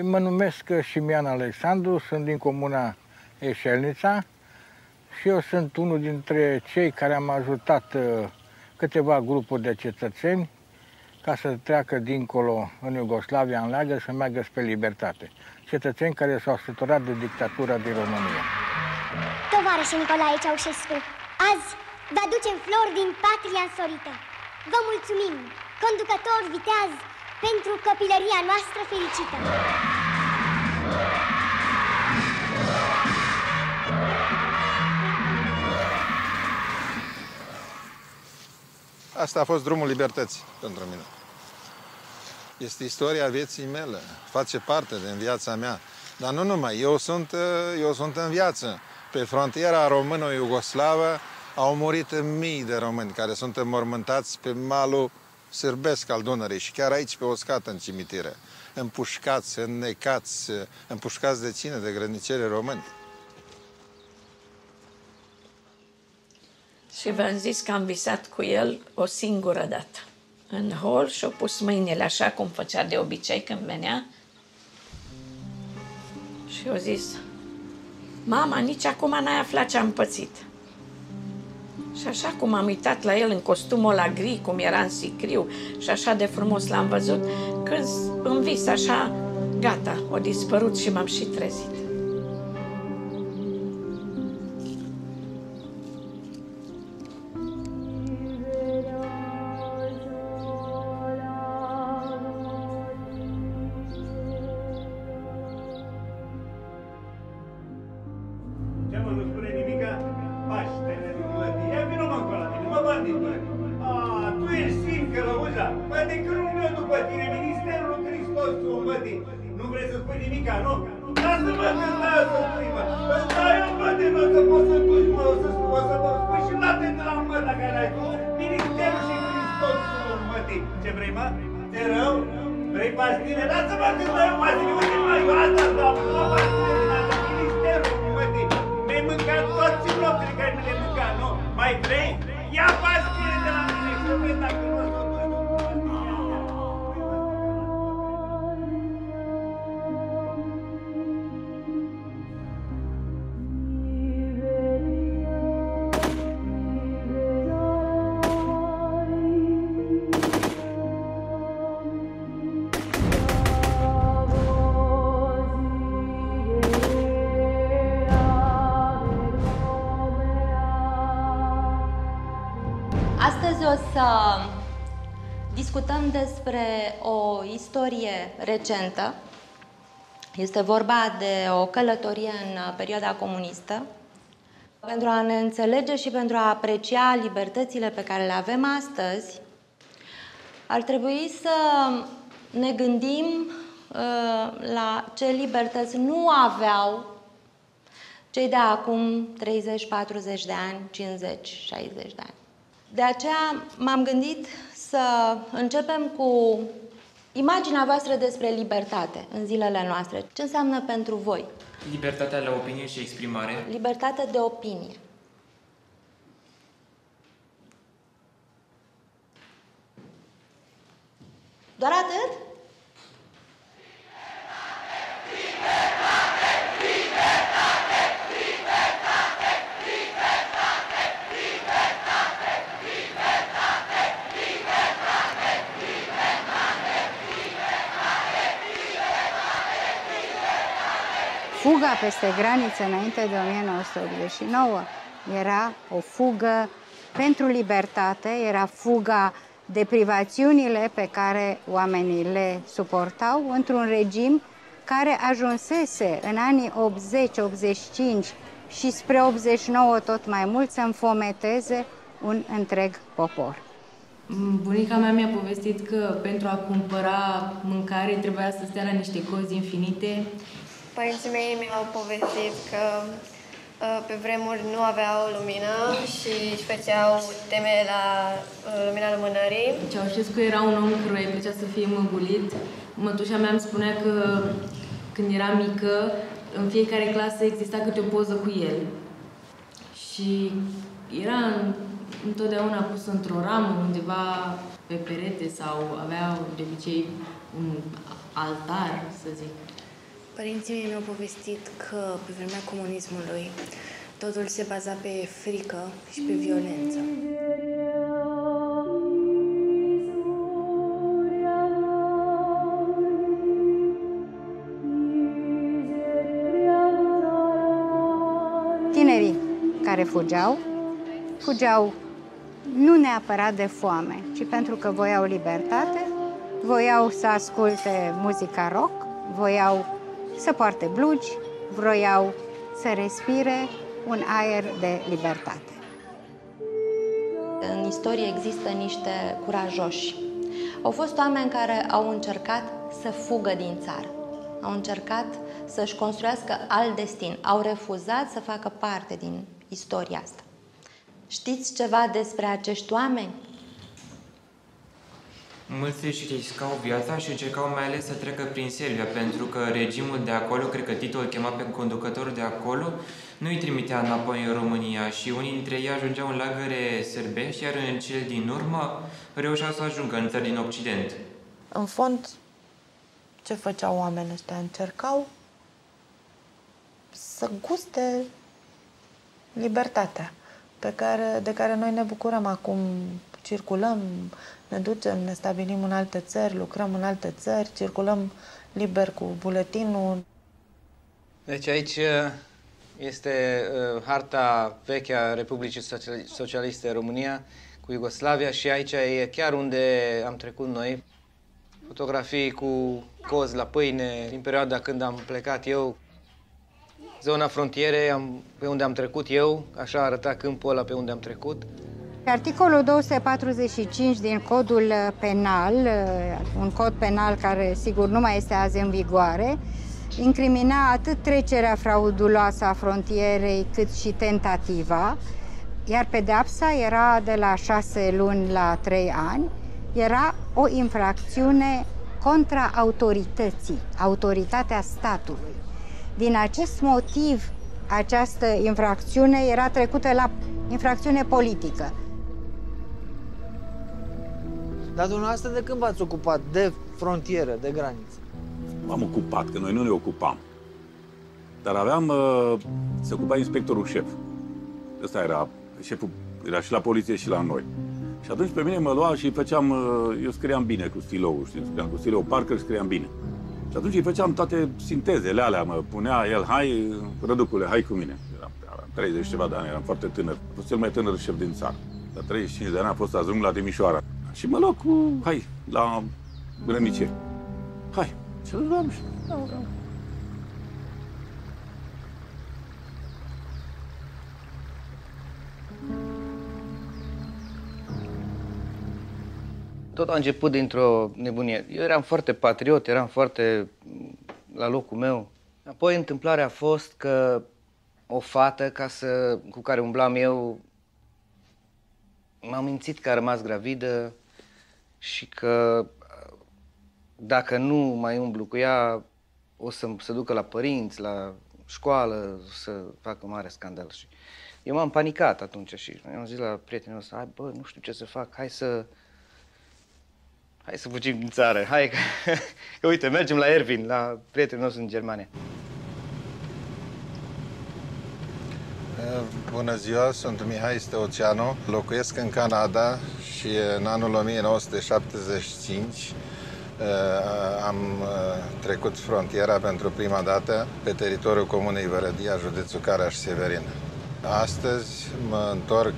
Mă numesc Șimian Alexandru, sunt din comuna Eșelnița și eu sunt unul dintre cei care am ajutat uh, câteva grupuri de cetățeni ca să treacă dincolo în Iugoslavia în leagă să meargă spre libertate. Cetățeni care s-au săturat de dictatura din România. Tovarășe Nicolae Ceaușescu, azi vă aducem flori din patria însorită. Vă mulțumim, conducător viteaz, pentru copilăria noastră fericită. Asta a fost drumul libertății pentru mine. Este istoria vieții mele, face parte din viața mea. Dar nu numai, eu sunt, eu sunt în viață. Pe frontiera română-iugoslavă au murit mii de români care sunt înmormântați pe malul sârbesc al Dunării și chiar aici pe o scată în cimitire. Împușcați, înnecați, împușcați de cine? De grănicere români. Și v-am zis că am visat cu el o singură dată. În hol și-a pus mâinile așa cum făcea de obicei când venea. Și a zis, mama, nici acum n-ai aflat ce am pățit. Și așa cum am uitat la el în costumul la gri, cum era în sicriu, și așa de frumos l-am văzut, când în vis așa, gata, a dispărut și m-am și trezit. Despre o istorie recentă. Este vorba de o călătorie în perioada comunistă. Pentru a ne înțelege și pentru a aprecia libertățile pe care le avem astăzi, ar trebui să ne gândim uh, la ce libertăți nu aveau cei de acum 30, 40 de ani, 50, 60 de ani. De aceea m-am gândit să începem cu imaginea voastră despre libertate în zilele noastre. Ce înseamnă pentru voi Libertatea la opinie și exprimare. libertate de opinie? Doar atât? Fuga peste graniță înainte de 1989 era o fugă pentru libertate, era fuga de privațiunile pe care oamenii le suportau într-un regim care ajunsese în anii 80-85 și spre 89 tot mai mult să înfometeze un întreg popor. Bunica mea mi-a povestit că pentru a cumpăra mâncare trebuia să stea la niște cozi infinite. Părinții mei mi-au povestit că uh, pe vremuri nu aveau lumină și își făceau teme la uh, lumina lumânării. Ceaușescu era un om căruia îi plăcea să fie măgulit. Mătușa mea îmi spunea că când era mică, în fiecare clasă exista câte o poză cu el. Și era întotdeauna pus într-o ramă, undeva pe perete sau avea de obicei un altar, să zic. Părinții mei mi-au povestit că pe vremea comunismului totul se baza pe frică și pe violență. Tinerii care fugeau, fugeau nu neapărat de foame, ci pentru că voiau libertate, voiau să asculte muzica rock, voiau să poarte blugi, vroiau să respire un aer de libertate. În istorie există niște curajoși. Au fost oameni care au încercat să fugă din țară. Au încercat să-și construiască alt destin. Au refuzat să facă parte din istoria asta. Știți ceva despre acești oameni? Mulți își riscau viața și încercau mai ales să trecă prin Serbia, pentru că regimul de acolo, cred că titlul chema pe conducătorul de acolo, nu îi trimitea înapoi în România și unii dintre ei ajungeau în lagăre sărbești, iar în cel din urmă reușeau să ajungă în țări din Occident. În fond, ce făceau oamenii ăștia? Încercau să guste libertatea pe care, de care noi ne bucurăm acum. Circulăm, ne ducem, ne stabilim în alte țări, lucrăm în alte țări, circulăm liber cu buletinul. Deci aici uh, este uh, harta veche a Republicii Socialiste România cu Iugoslavia și aici e chiar unde am trecut noi. Fotografii cu cozi la pâine din perioada când am plecat eu. Zona frontiere am, pe unde am trecut eu, așa arăta câmpul ăla pe unde am trecut. Articolul 245 din codul penal, un cod penal care sigur nu mai este azi în vigoare, incrimina atât trecerea frauduloasă a frontierei cât și tentativa, iar pedeapsa era de la șase luni la trei ani, era o infracțiune contra autorității, autoritatea statului. Din acest motiv, această infracțiune era trecută la infracțiune politică. Dar dumneavoastră de când v-ați ocupat de frontieră, de graniță? M-am ocupat, că noi nu ne ocupam. Dar aveam, uh, se ocupa inspectorul șef. Ăsta era, șeful era și la poliție și la noi. Și atunci pe mine mă lua și făceam, uh, eu scriam bine cu stilou, știi, scriam cu stilou Parker, scriam bine. Și atunci îi făceam toate sintezele alea, mă punea el, hai, răducule, hai cu mine. Eram, eram 30 ceva de ani, eram foarte tânăr. A fost cel mai tânăr șef din țară. La 35 de ani a fost ajung la Timișoara. Și mă luat cu, hai, la grăniceri. Hai. Și îl luam și... Da, da. Tot a început dintr-o nebunie. Eu eram foarte patriot, eram foarte la locul meu. Apoi întâmplarea a fost că o fată ca să, cu care umblam eu m-am mințit că a rămas gravidă și că dacă nu mai umblu cu ea, o să se ducă la părinți, la școală, să facă mare scandal. Și eu m-am panicat atunci și am zis la prietenul ăsta, hai bă, nu știu ce să fac, hai să... Hai să fugim din țară, hai că, că uite, mergem la Ervin, la prietenul nostru în Germania. Bună ziua, sunt Mihai Steoceanu, locuiesc în Canada și în anul 1975 uh, am uh, trecut frontiera pentru prima dată pe teritoriul Comunei Vărădia, județul Caraș Severin. Astăzi mă întorc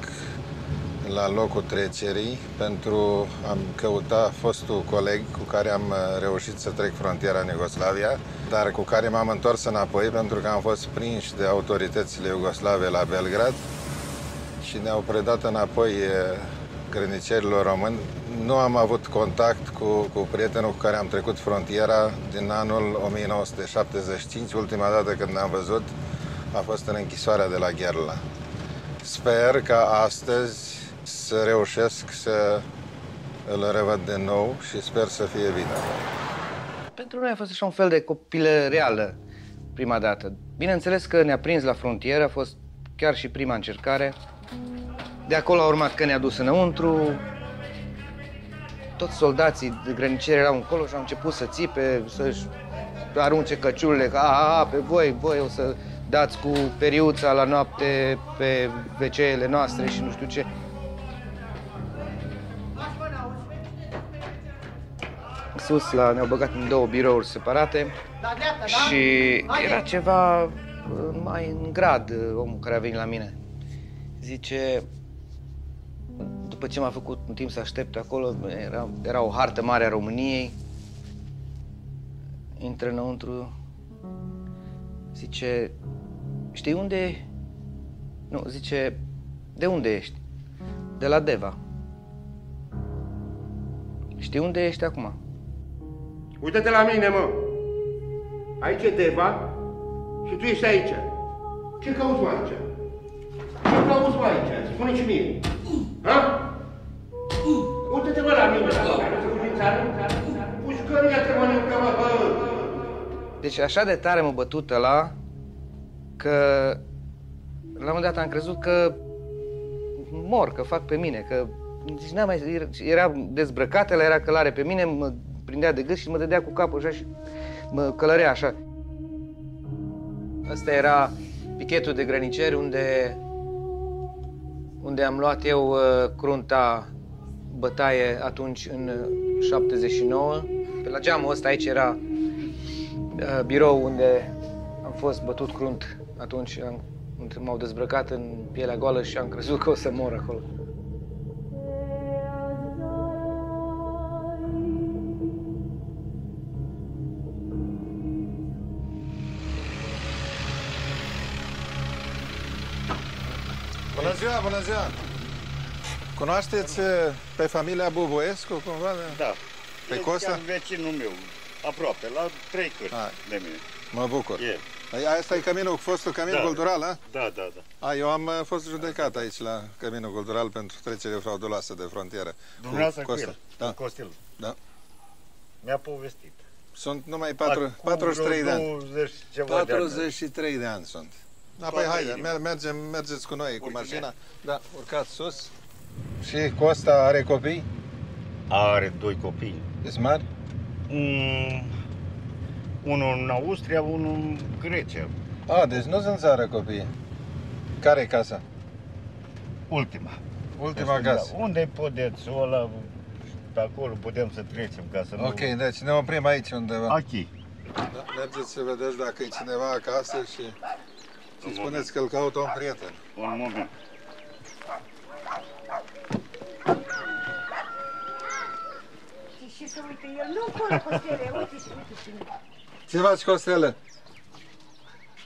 la locul trecerii pentru a căuta fostul coleg cu care am uh, reușit să trec frontiera în Iugoslavia, dar cu care m-am întors înapoi pentru că am fost prinși de autoritățile iugoslave la Belgrad și ne-au predat înapoi uh, grănicerilor români. Nu am avut contact cu, cu prietenul cu care am trecut frontiera din anul 1975. Ultima dată când am văzut a fost în închisoarea de la Gherla. Sper că astăzi să reușesc să îl revăd de nou și sper să fie bine. Pentru noi a fost așa un fel de copilă reală prima dată. Bineînțeles că ne-a prins la frontieră, a fost chiar și prima încercare. De acolo a urmat că ne-a dus înăuntru. Toți soldații de grăniceri erau încolo și au început să țipe, să-și arunce căciulile, că a, a, pe voi, voi o să dați cu periuța la noapte pe wc noastre și nu știu ce. Sus la, ne-au băgat în două birouri separate și era ceva uh, mai în grad uh, omul care a venit la mine. Zice, după ce m-a făcut un timp să aștept acolo, era, era o hartă mare a României, intră înăuntru, zice, știi unde e? Nu, zice, de unde ești? De la Deva. Știi unde ești acum? Uită-te la mine, mă! Aici e Deva și tu ești aici. Ce cauți mă aici? Ce cauți mă aici? Spune și mie. Ha? Uită-te mă la mine, la care să fugi în țară? Pușcăria te mănâncă, mă, bă! Deci așa de tare mă bătut la că la un moment dat am crezut că mor, că fac pe mine, că deci n-am mai, era dezbrăcat, el era călare pe mine, mă prindea de gât și mă dădea cu capul așa și mă călărea așa. Asta era pichetul de grăniceri unde, unde am luat eu uh, crunta bătaie atunci în 79. Pe la geamul ăsta aici era uh, birou unde am fost bătut crunt atunci. Am, m-au dezbrăcat în pielea goală și am crezut că o să mor acolo. Bună ziua, bună ziua! Cunoașteți uh, pe familia Bubuescu, cumva? Da. Pe E Costa? chiar vecinul meu, aproape, la trei câri de mine. Mă bucur. E. Păi Asta e caminul, fostul camin Da. cultural, a? Da, da, da. A, eu am uh, fost judecat aici la caminul cultural pentru trecere frauduloasă de frontieră. Dumneavoastră cu Costa. el, Da. cu Costil. Da. Mi-a povestit. Sunt numai patru, Acum 43 de vreo ani. 20 ceva de ani. 43 de ani sunt. Da, Toată păi haide, inima. mer- mergem, mergeți cu noi, cu mașina. Da, urcați sus. Și Costa are copii? Are doi copii. Ești mari? Mm, unul în Austria, unul în Grecia. A, deci nu sunt țară copii. care e casa? Ultima. Ultima Este, casă. da. Unde e podețul ăla? Pe acolo putem să trecem ca să nu... Ok, deci ne oprim aici undeva. Achi. Da, mergeți să vedeți dacă e cineva acasă și, și spuneți că îl caută un prieten. Un moment. Și să uite, el nu încolo, Costele, uite și uite și Ce faci, Costelă?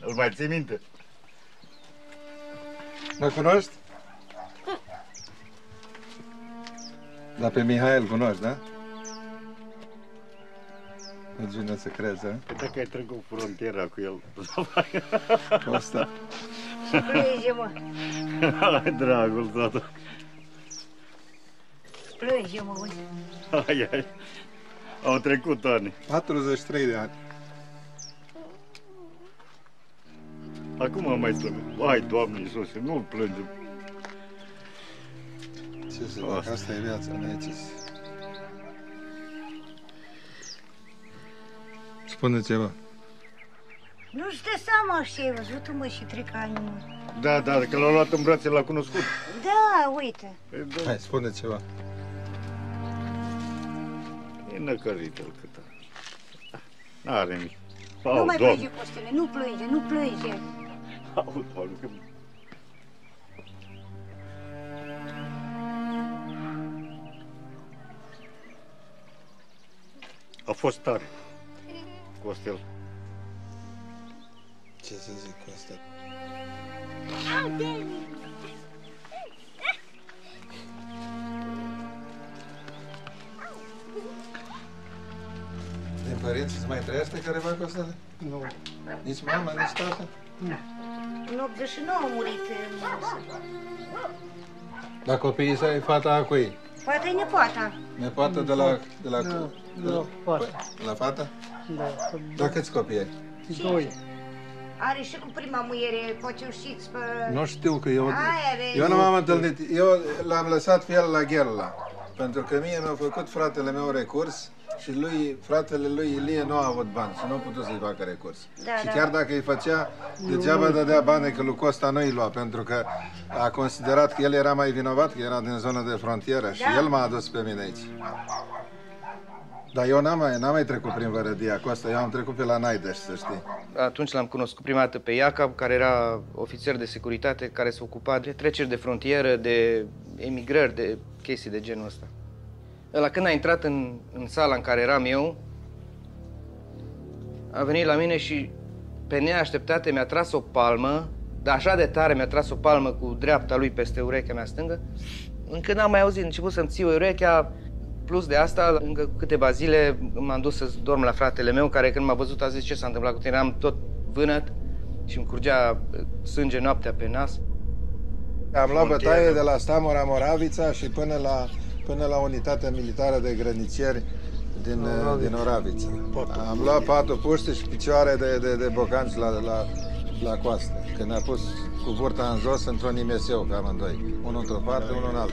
Îl mai ții minte? Mă cunoști? Dar pe Mihai îl cunoști, da? Nu-ți vine să crezi, da? Păi Dacă ai trecut frontiera cu el... Costa. Plânge, mă, Hai, dragul tată. plânge, mă, uite. Ai, ai. Au trecut ani. 43 de ani. Acum am mai slăbit. Hai, Doamne Iisuse, nu-l plânge. Ce să fac, asta e viața, nu e ce să... Spune ceva. Nu-și dă seama și ai văzut mă, și trec ani, mă. Da, da, că l-au luat în brațe, l-a cunoscut. Da, uite. Păi, da, Hai, spune ceva. e năcărit-l cât N-are nimic. nu Au, mai Doamne. plânge, Costele, nu plânge, nu plânge. Au, Doamne, că... A fost tare. Costel. Ce să zic cu asta? Din părinți îți mai trăiește careva cu asta? Nu. Nici mama, nici tata? În 89 a murit. Dar copiii săi, fata a cui? Fata e nepoata. Nepoată de la... De la, Da, de la, de la fata? Da. Da, câți copii ai? Doi. Are și cu prima muiere, poate o știți pe... Nu știu că eu... Aia vezi. Eu nu m-am întâlnit. Eu l-am lăsat pe el la Gherla. Pentru că mie mi-a făcut fratele meu recurs și lui, fratele lui Ilie nu a avut bani și nu a putut să-i facă recurs. Da, și da. chiar dacă îi făcea, degeaba dădea bani că lui Costa nu îi lua, pentru că a considerat că el era mai vinovat, că era din zona de frontieră și Da. el m-a adus pe mine aici. Dar eu n-am mai, n-am mai trecut prin Vărădia Costa, eu am trecut pe la Naideș, să știi. Atunci l-am cunoscut prima dată pe Iacob, care era ofițer de securitate, care se ocupa de treceri de frontieră, de emigrări, de chestii de genul ăsta. Ăla când a intrat în, în sala în care eram eu, a venit la mine și pe neașteptate mi-a tras o palmă, dar așa de tare mi-a tras o palmă cu dreapta lui peste urechea mea stângă, încât n-am mai auzit, a început să-mi ții urechea, plus de asta, încă câteva zile m-am dus să dorm la fratele meu, care când m-a văzut a zis ce s-a întâmplat cu tine, eram tot vânăt și îmi curgea uh, sânge noaptea pe nas. Am luat bătaie de la Stamora Moravița și până la, până la unitatea militară de grănicieri din, uh, din Oravița. Am luat patru puște și picioare de, de, de bocanci la, la, la coastă. Când a pus cu burta în jos într-un imeseu pe amândoi. Unul într-o parte, unul în altă.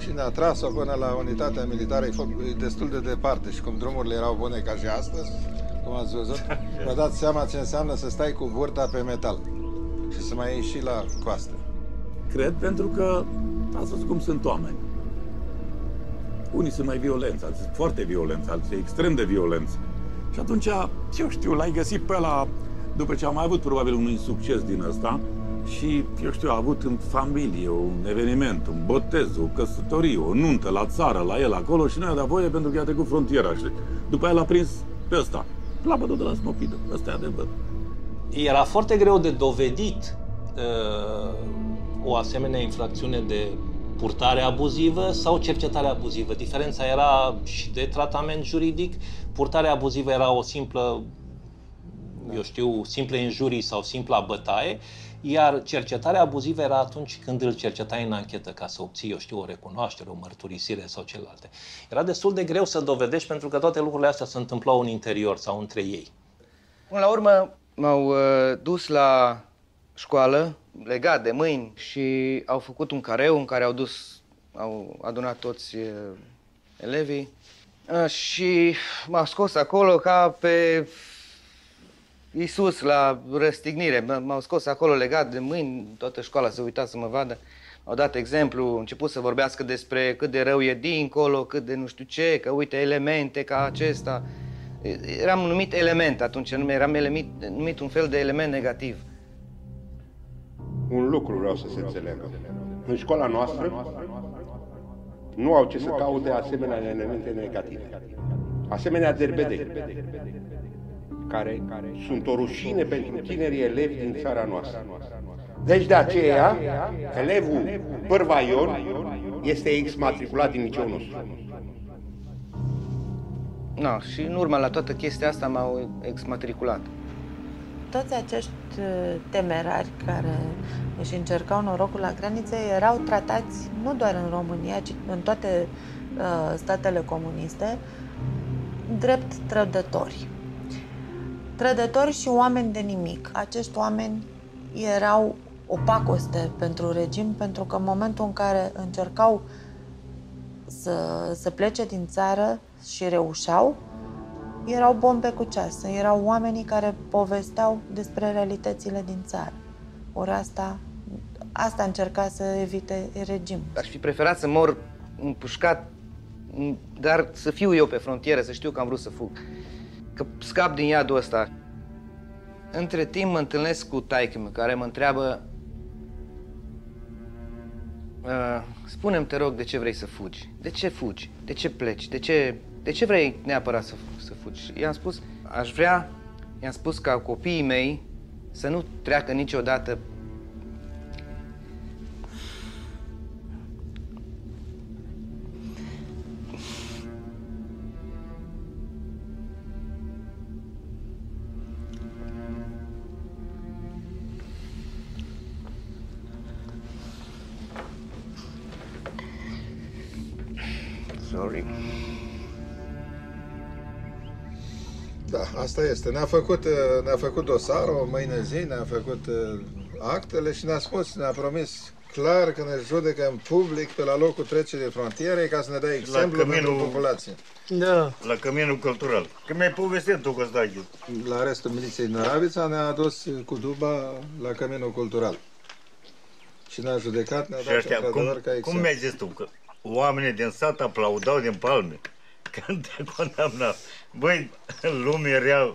Și ne-a tras-o până la unitatea militară, e fo- e destul de departe și cum drumurile erau bune ca și astăzi, cum ați văzut, vă dați seama ce înseamnă să stai cu burta pe metal și să mai ieși la coastă. Cred pentru că ați văzut cum sunt oameni. Unii sunt mai violenți, alții sunt foarte violenți, alții extrem de violenți. Și atunci, eu știu, l-ai găsit pe la după ce am mai avut probabil un succes din ăsta și, eu știu, a avut în familie un eveniment, un botez, o căsătorie, o nuntă la țară, la el acolo și nu i-a dat voie pentru că i-a trecut frontiera și după aia l-a prins pe ăsta. La bădă de la Smopidă. Ăsta e adevăr. Era foarte greu de dovedit uh, o asemenea infracțiune de purtare abuzivă sau cercetare abuzivă. Diferența era și de tratament juridic. Purtarea abuzivă era o simplă, eu știu, simple injurii sau simpla bătaie, iar cercetarea abuzivă era atunci când îl cercetai în anchetă ca să obții, eu știu, o recunoaștere, o mărturisire sau celelalte. Era destul de greu să dovedești pentru că toate lucrurile astea se întâmplau în interior sau între ei. Până la urmă m-au uh, dus la școală, legat de mâini și au făcut un careu în care au dus, au adunat toți uh, elevii uh, și m-au scos acolo ca pe Iisus la răstignire. M- M-au scos acolo legat de mâini, toată școala se uita să mă vadă. Au dat exemplu, au început să vorbească despre cât de rău e dincolo, cât de nu știu ce, că uite elemente ca acesta. Eram numit element atunci, nu eram numit, numit un fel de element negativ. Un lucru vreau să se înțeleagă. În școala noastră nu au ce să caute asemenea elemente negative. Asemenea derbedei, care sunt o rușine pentru tinerii elevi din țara noastră. Deci de aceea, elevul Pârvaion este exmatriculat din liceul nostru. No, și în urma la toată chestia asta m-au exmatriculat. Toți acești uh, temerari care își încercau norocul la granițe erau tratați nu doar în România, ci în toate uh, statele comuniste, drept trădători. Trădători și oameni de nimic. Acești oameni erau o pacoste pentru regim, pentru că în momentul în care încercau să, să plece din țară și reușeau, erau bombe cu ceas, erau oamenii care povesteau despre realitățile din țară. Ori asta, asta încerca să evite regim. Aș fi preferat să mor împușcat, m- dar să fiu eu pe frontieră, să știu că am vrut să fug. Că scap din iadul ăsta. Între timp mă întâlnesc cu taică care mă întreabă uh, Spune-mi, te rog, de ce vrei să fugi? De ce fugi? De ce pleci? De ce, de ce vrei neapărat să, să fugi? Și I-am spus, aș vrea, i-am spus ca copiii mei să nu treacă niciodată Sorry. Da, asta este. Ne-a făcut, uh, ne-a făcut dosarul, mâine zi, ne-a făcut uh, actele și ne-a spus, ne-a promis clar că ne judecă în public pe la locul trecerii frontierei ca să ne dea exemplu pentru căminul- populație. Da. La căminul cultural. Că mi-ai povestit tu că stai La restul miliției Năravița ne-a adus cu duba la căminul cultural. Și ne-a judecat, ne-a Și dat ăștia, cum, într-adevăr ca cum exemplu. mi-ai zis tu? Că oamenii din sat aplaudau din palme când te condamnau. Băi, lumea rea.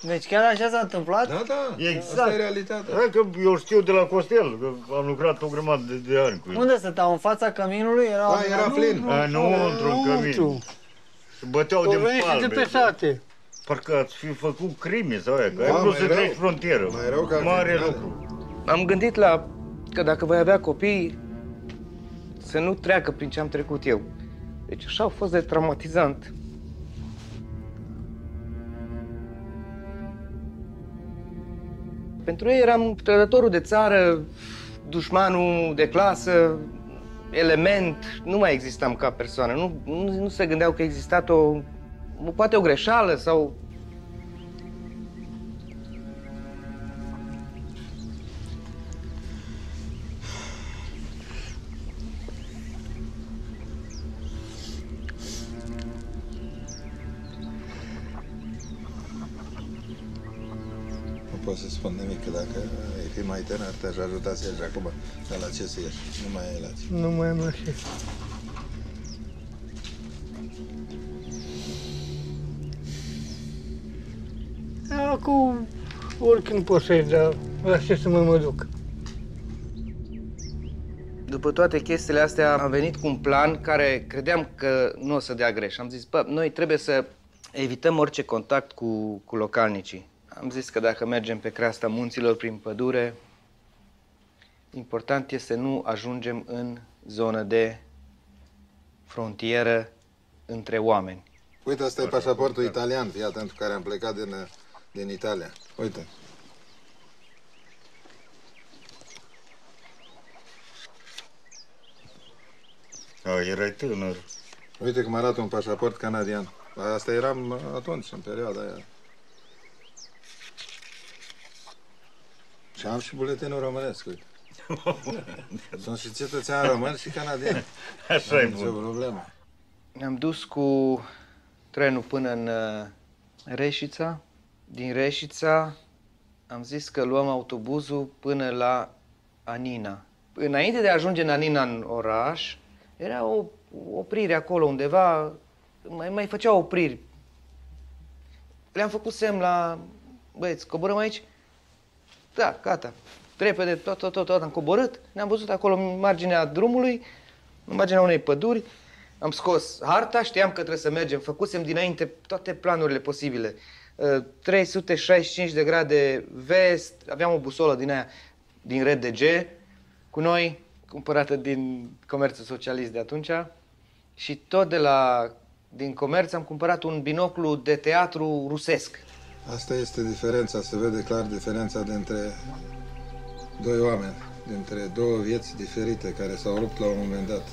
Deci chiar așa s-a întâmplat? Da, da, Exact. asta e realitatea. Hai că eu știu de la Costel, că am lucrat o grămadă de, de ani cu el. Unde stăteau? În fața căminului? Era Da, era plin. A, nu, într-un cămin. Și băteau din palme. sate. Parcă ați fi făcut crime sau aia, că Da, ai vrut mai să rău. treci frontieră. Mai rău ca Mare criminal. lucru. Am gândit la că dacă voi avea copii, să nu treacă prin ce am trecut eu. Deci așa a fost de traumatizant. Pentru ei eram trădătorul de țară, dușmanul de clasă, element, nu mai existam ca persoană. Nu, nu, nu se gândeau că existat o, poate o greșeală sau mai tânăr, te-aș ajuta să ieși acum, dar la ce să ieși? Nu mai ai la ce. Nu mai am așa. Acum, oricând pot să-i dau, la ce să mă, mă duc. După toate chestiile astea, am venit cu un plan care credeam că nu o să dea greș. Am zis, bă, noi trebuie să evităm orice contact cu, cu localnicii. Am zis că dacă mergem pe creasta munților prin pădure, important este să nu ajungem în zonă de frontieră între oameni. Uite, asta e pașaportul italian, fii atent, cu care am plecat din, din Italia. Uite. A, erai tânăr. Uite cum arată un pașaport canadian. Asta eram atunci, în perioada aia. Și am și buletinul românesc, uite. Sunt și cetățean român și canadian. Așa N-am e nicio bun. problemă. Ne-am dus cu trenul până în uh, Reșița. Din Reșița am zis că luăm autobuzul până la Anina. Înainte de a ajunge în Anina în oraș, era o oprire acolo undeva, mai, mai făceau opriri. Le-am făcut semn la băieți, coborăm aici? Da, gata. Repede, tot, tot, tot, tot, am coborât. Ne-am văzut acolo în marginea drumului, în marginea unei păduri. Am scos harta, știam că trebuie să mergem. Făcusem dinainte toate planurile posibile. Uh, 365 de grade vest, aveam o busolă din aia, din RDG, cu noi, cumpărată din comerțul socialist de atunci. Și tot de la, din comerț am cumpărat un binoclu de teatru rusesc. Asta este diferența, se vede clar diferența dintre doi oameni, dintre două vieți diferite care s-au rupt la un moment dat.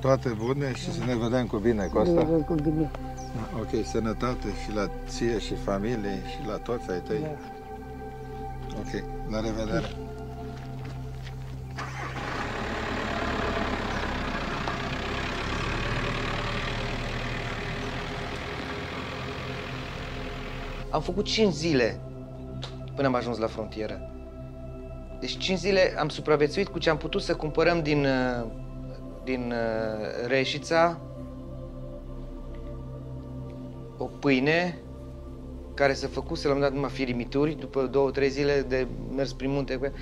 Toate bune și să ne vedem cu bine, Costa. cu bine. Da, Ok, sănătate și la ție și familie și la toți ai tăi. Ok, la revedere. Am făcut 5 zile până am ajuns la frontieră. Deci 5 zile am supraviețuit cu ce am putut să cumpărăm din, uh, din uh, Reșița o pâine care se făcuse la un moment dat numai firimituri după două, trei zile de mers prin munte cu ea,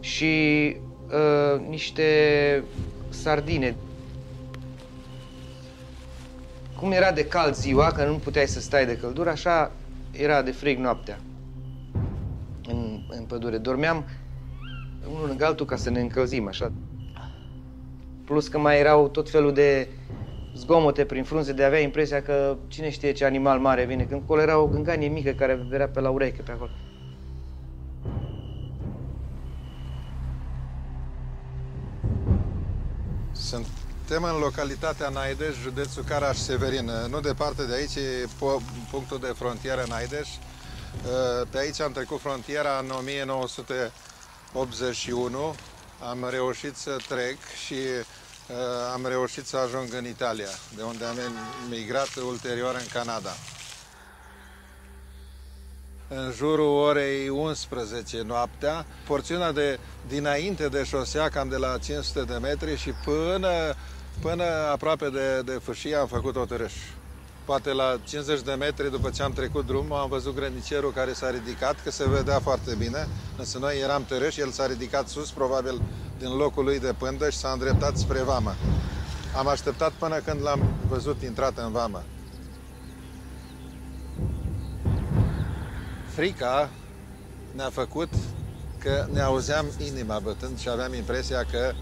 și uh, niște sardine. Cum era de cald ziua, că nu puteai să stai de căldură, așa era de frig noaptea în, în pădure. Dormeam unul lângă altul ca să ne încălzim, așa. Plus că mai erau tot felul de zgomote prin frunze, de avea impresia că cine știe ce animal mare vine. Când acolo era o gânganie mică care venea pe la ureche, pe acolo. Suntem în localitatea Naideș, județul Caraș-Severin. Nu departe de aici e po- punctul de frontieră Naideș. Pe aici am trecut frontiera în 1981. am reușit să trec și uh, am reușit să ajung în Italia, de unde am migrat ulterior în Canada. În jurul orei 11 noaptea, porțiunea de dinainte de șosea, cam de la 500 de metri și până, până aproape de, de fâșie am făcut o târâș. Poate la 50 de metri după ce am trecut drumul, am văzut grănicerul care s-a ridicat, că se vedea foarte bine, însă noi eram târâși, el s-a ridicat sus, probabil din locul lui de pândă și s-a îndreptat spre vamă. Am așteptat până când l-am văzut intrat în vamă. Frica ne-a făcut că ne auzeam inima bătând și aveam impresia că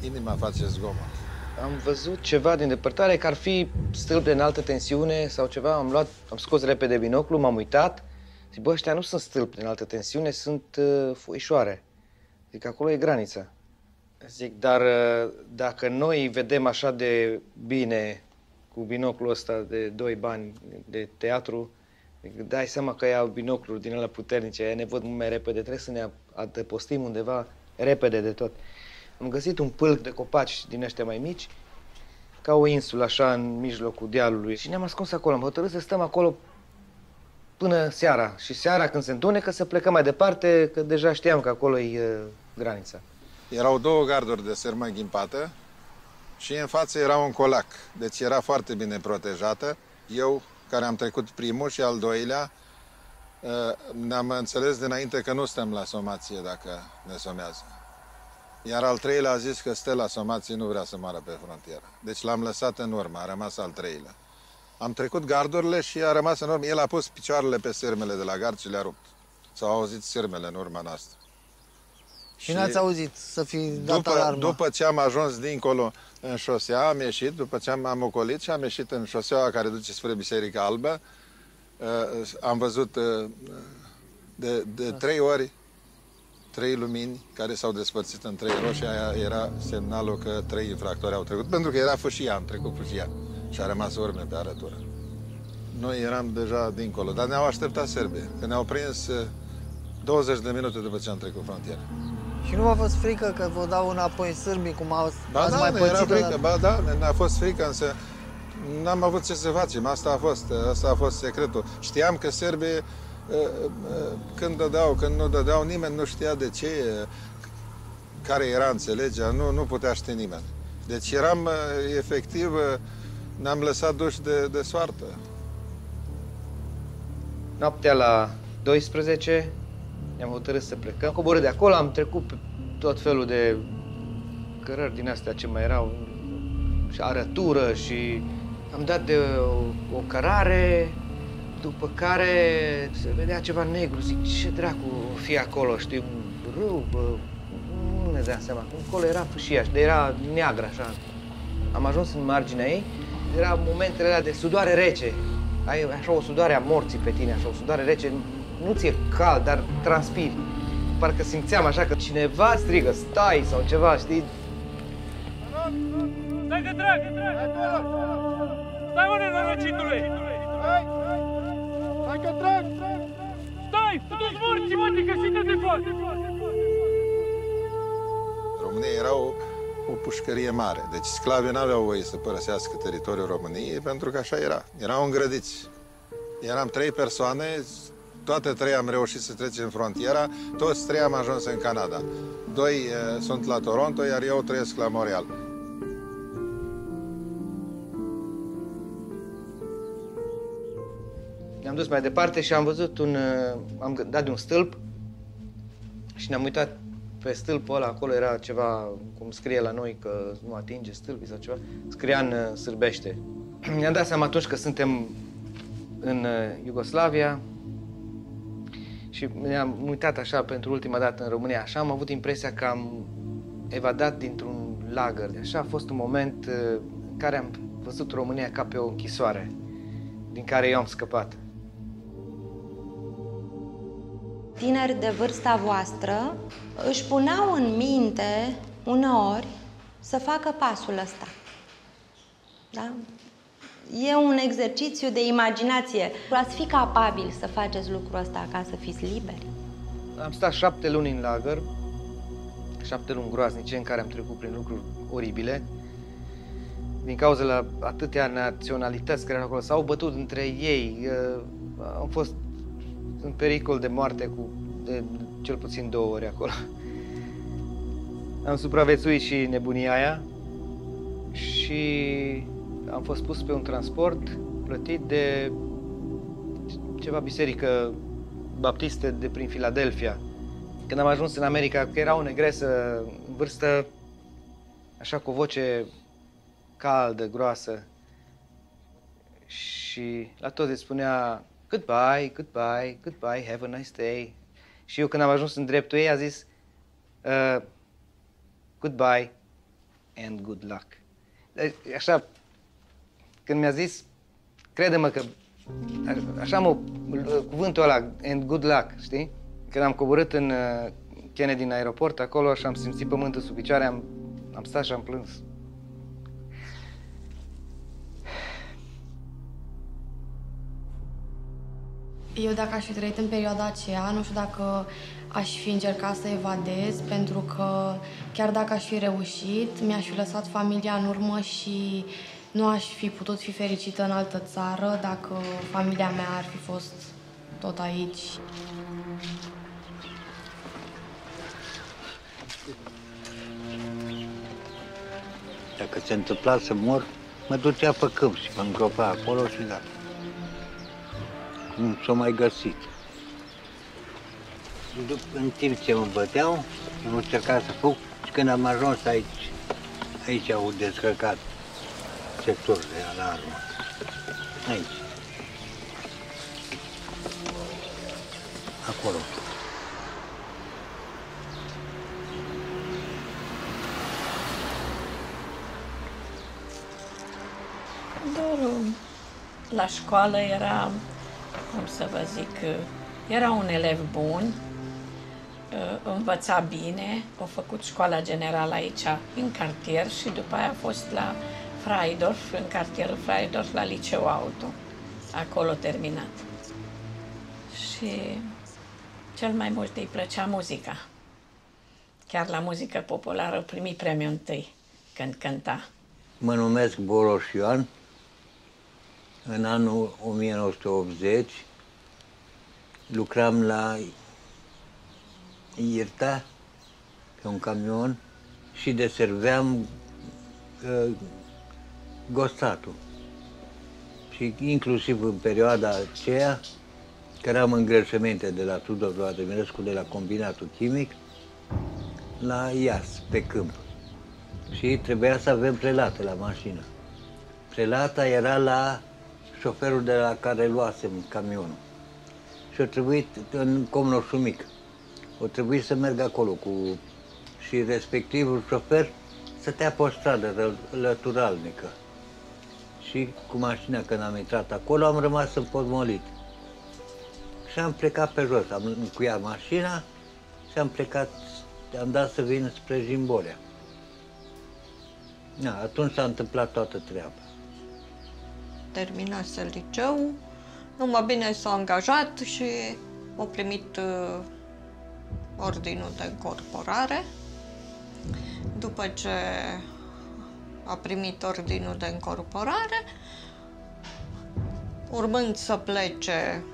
inima face zgomot. Am văzut ceva din depărtare, că ar fi stâlp de înaltă tensiune sau ceva. Am luat, am scos repede binoclu, m-am uitat. Zic, bă, ăștia nu sunt stâlpi de înaltă tensiune, sunt uh, foișoare. Zic, acolo e granița. Zic, dar uh, dacă noi vedem așa de bine cu binoclul ăsta de doi bani de teatru, zic, dai seama că iau binocluri din alea puternice, aia ne văd mult mai repede, trebuie să ne adăpostim undeva repede de tot. Am găsit un pâlc de copaci din ăștia mai mici, ca o insulă așa în mijlocul dealului și ne-am ascuns acolo. Am hotărât să stăm acolo până seara. Și seara când se întunecă să plecăm mai departe, că deja știam că acolo e uh, granița. Erau două garduri de sârmă ghimpată și în față era un colac. Deci era foarte bine protejată. Eu, care am trecut primul și al doilea, uh, ne-am înțeles dinainte că nu stăm la somație dacă ne somează. Iar al treilea a zis că stă la somație, nu vrea să moară pe frontieră. Deci l-am lăsat în urmă, a rămas al treilea. Am trecut gardurile și a rămas în urmă. El a pus picioarele pe sârmele de la gard și le-a rupt. S-au auzit sârmele în urma noastră. Și, și n-ați auzit să fi dat după, alarma? După ce am ajuns dincolo în șosea, am ieșit, după ce am, am ocolit și am ieșit în șoseaua care duce spre Biserica Albă, uh, am văzut uh, de, de trei ori trei lumini care s-au despărțit în trei roșii, aia era semnalul că trei infractori au trecut, pentru că era fâșia, am trecut fâșia și a rămas urme pe arătură. Noi eram deja dincolo, dar ne-au așteptat serbe, că ne-au prins 20 de minute după ce am trecut frontiera. Și nu v-a fost frică că vă dau înapoi sârbii, cum au, ba ați da, mai ne pățit era frică, la... ba da, ne-a fost frică, însă n-am avut ce să facem, asta a fost, asta a fost secretul. Știam că serbii când dădeau, când nu dădeau, nimeni nu știa de ce, care era înțelegerea, nu, nu putea ști nimeni. Deci eram, efectiv, ne-am lăsat duși de, de soartă. Noaptea la 12 ne-am hotărât să plecăm. Coborât de acolo, am trecut pe tot felul de cărări din astea ce mai erau și arătură și am dat de o, o cărare după care se vedea ceva negru, zic, ce dracu fi acolo, știi, un râu, bă, nu ne dea seama, acolo era fâșiaș, de era neagră așa. Am ajuns în marginea ei, era momentele alea de sudoare rece, ai așa o sudoare a morții pe tine, așa o sudoare rece, nu ți-e cald, dar transpiri. Parcă simțeam așa că cineva strigă, stai sau ceva, știi? Stai că trag! Stai mă, nenorocitule! Hai! Hai că trag! Stai! Tu-ți morți, mă, că și de fac! România era o, o pușcărie mare, deci sclavii n-aveau voie să părăsească teritoriul României pentru că așa era. Erau îngrădiți. Eram trei persoane, toate trei am reușit să trecem frontiera, toți trei am ajuns în Canada. Doi e, sunt la Toronto, iar eu trăiesc la Montreal. Ne-am dus mai departe și am văzut un... uh, am dat de un stâlp și ne-am uitat pe stâlpul ăla, acolo era ceva, cum scrie la noi, că nu atinge stâlpii sau ceva, scria în uh, sârbește. Ne-am dat seama atunci că suntem în uh, Iugoslavia și ne-am uitat așa pentru ultima dată în România. Așa am avut impresia că am evadat dintr-un lagăr. Așa a fost un moment uh, în care am văzut România ca pe o închisoare din care eu am scăpat. Tineri de vârsta voastră își puneau în minte uneori să facă pasul ăsta. Da? E un exercițiu de imaginație. Ați fi capabil să faceți lucrul ăsta ca să fiți liberi. Am stat șapte luni în lagăr șapte luni groaznice în care am trecut prin lucruri oribile. Din cauza la atâtea naționalități care erau acolo, s-au bătut între ei, uh, am fost în pericol de moarte cu de cel puțin două ori acolo. Am supraviețuit și nebunia aia și am fost pus pe un transport plătit de ceva biserică baptiste de prin Filadelfia. Când am ajuns în America, că era o negresă în vârstă, așa cu o voce caldă, groasă. Și la toți îi spunea goodbye, goodbye, goodbye, have a nice day. Și eu când am ajuns în dreptul ei a zis uh, goodbye and good luck. Așa, când mi-a zis, crede-mă că așa mă, cuvântul ăla, and good luck, știi? Când am coborât în uh, Kennedy în aeroport, acolo și am simțit pământul sub picioare, am, am stat și am plâns. Eu dacă aș fi trăit în perioada aceea, nu știu dacă aș fi încercat să evadez, pentru că chiar dacă aș fi reușit, mi-aș fi lăsat familia în urmă și nu aș fi putut fi fericită în altă țară dacă familia mea ar fi fost tot aici. Dacă se întâmpla să mor, mă ducea pe câmp și mă îngropea acolo și da. Nu s-o mai găsit. În timp ce mă băteau, am încercat să fug și când am ajuns aici, aici au descărcat sectorul de alarmă. Aici. Acolo. Doar la școală era, cum să vă zic, era un elev bun, învăța bine, a făcut școala generală aici, în cartier, și după aia a fost la Freidorf, în cartierul Freidorf, la liceu auto. Acolo terminat. Și cel mai mult îi plăcea muzica. Chiar la muzică populară primi premiul întâi când cânta. Mă numesc Boroș Ioan. În anul 1980 lucram la Irta pe un camion și deserveam uh, Gostatul. Și inclusiv în perioada aceea, căram îngrășăminte de la Tudor Vladimirescu, de la combinatul chimic, la Ias, pe câmp. Și trebuia să avem prelate la mașină. Prelata era la șoferul de la care luasem camionul. Și a trebuit în Comnoșul Mic. O trebuit să merg acolo cu... Și respectivul șofer stătea pe o stradă lăturalnică și cu mașina când am intrat acolo am rămas împotmolit. Și am plecat pe jos, am încuiat mașina și am plecat, am dat să vin spre Jimbolea. Da, atunci s-a întâmplat toată treaba. Terminase liceu, numai bine s-a angajat și a primit uh, ordinul de încorporare. După ce a primit ordinul de încorporare, urmând să plece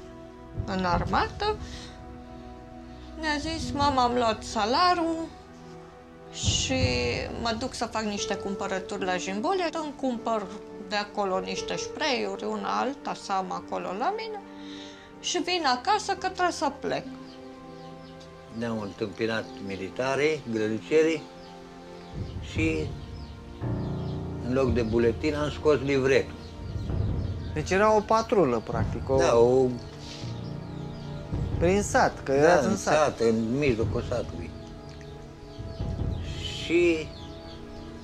în armată, ne-a zis, mama, am luat salarul și mă duc să fac niște cumpărături la Jimbolia, îmi cumpăr de acolo niște spray-uri, una alta, să am acolo la mine și vin acasă că trebuie să plec. Ne-au întâmpinat militarii, grădicerii și în loc de buletin am scos livretul. Deci era o patrulă, practic. O... Da, o... Prin sat, că da, erați în în sat. sat, în mijlocul satului. Și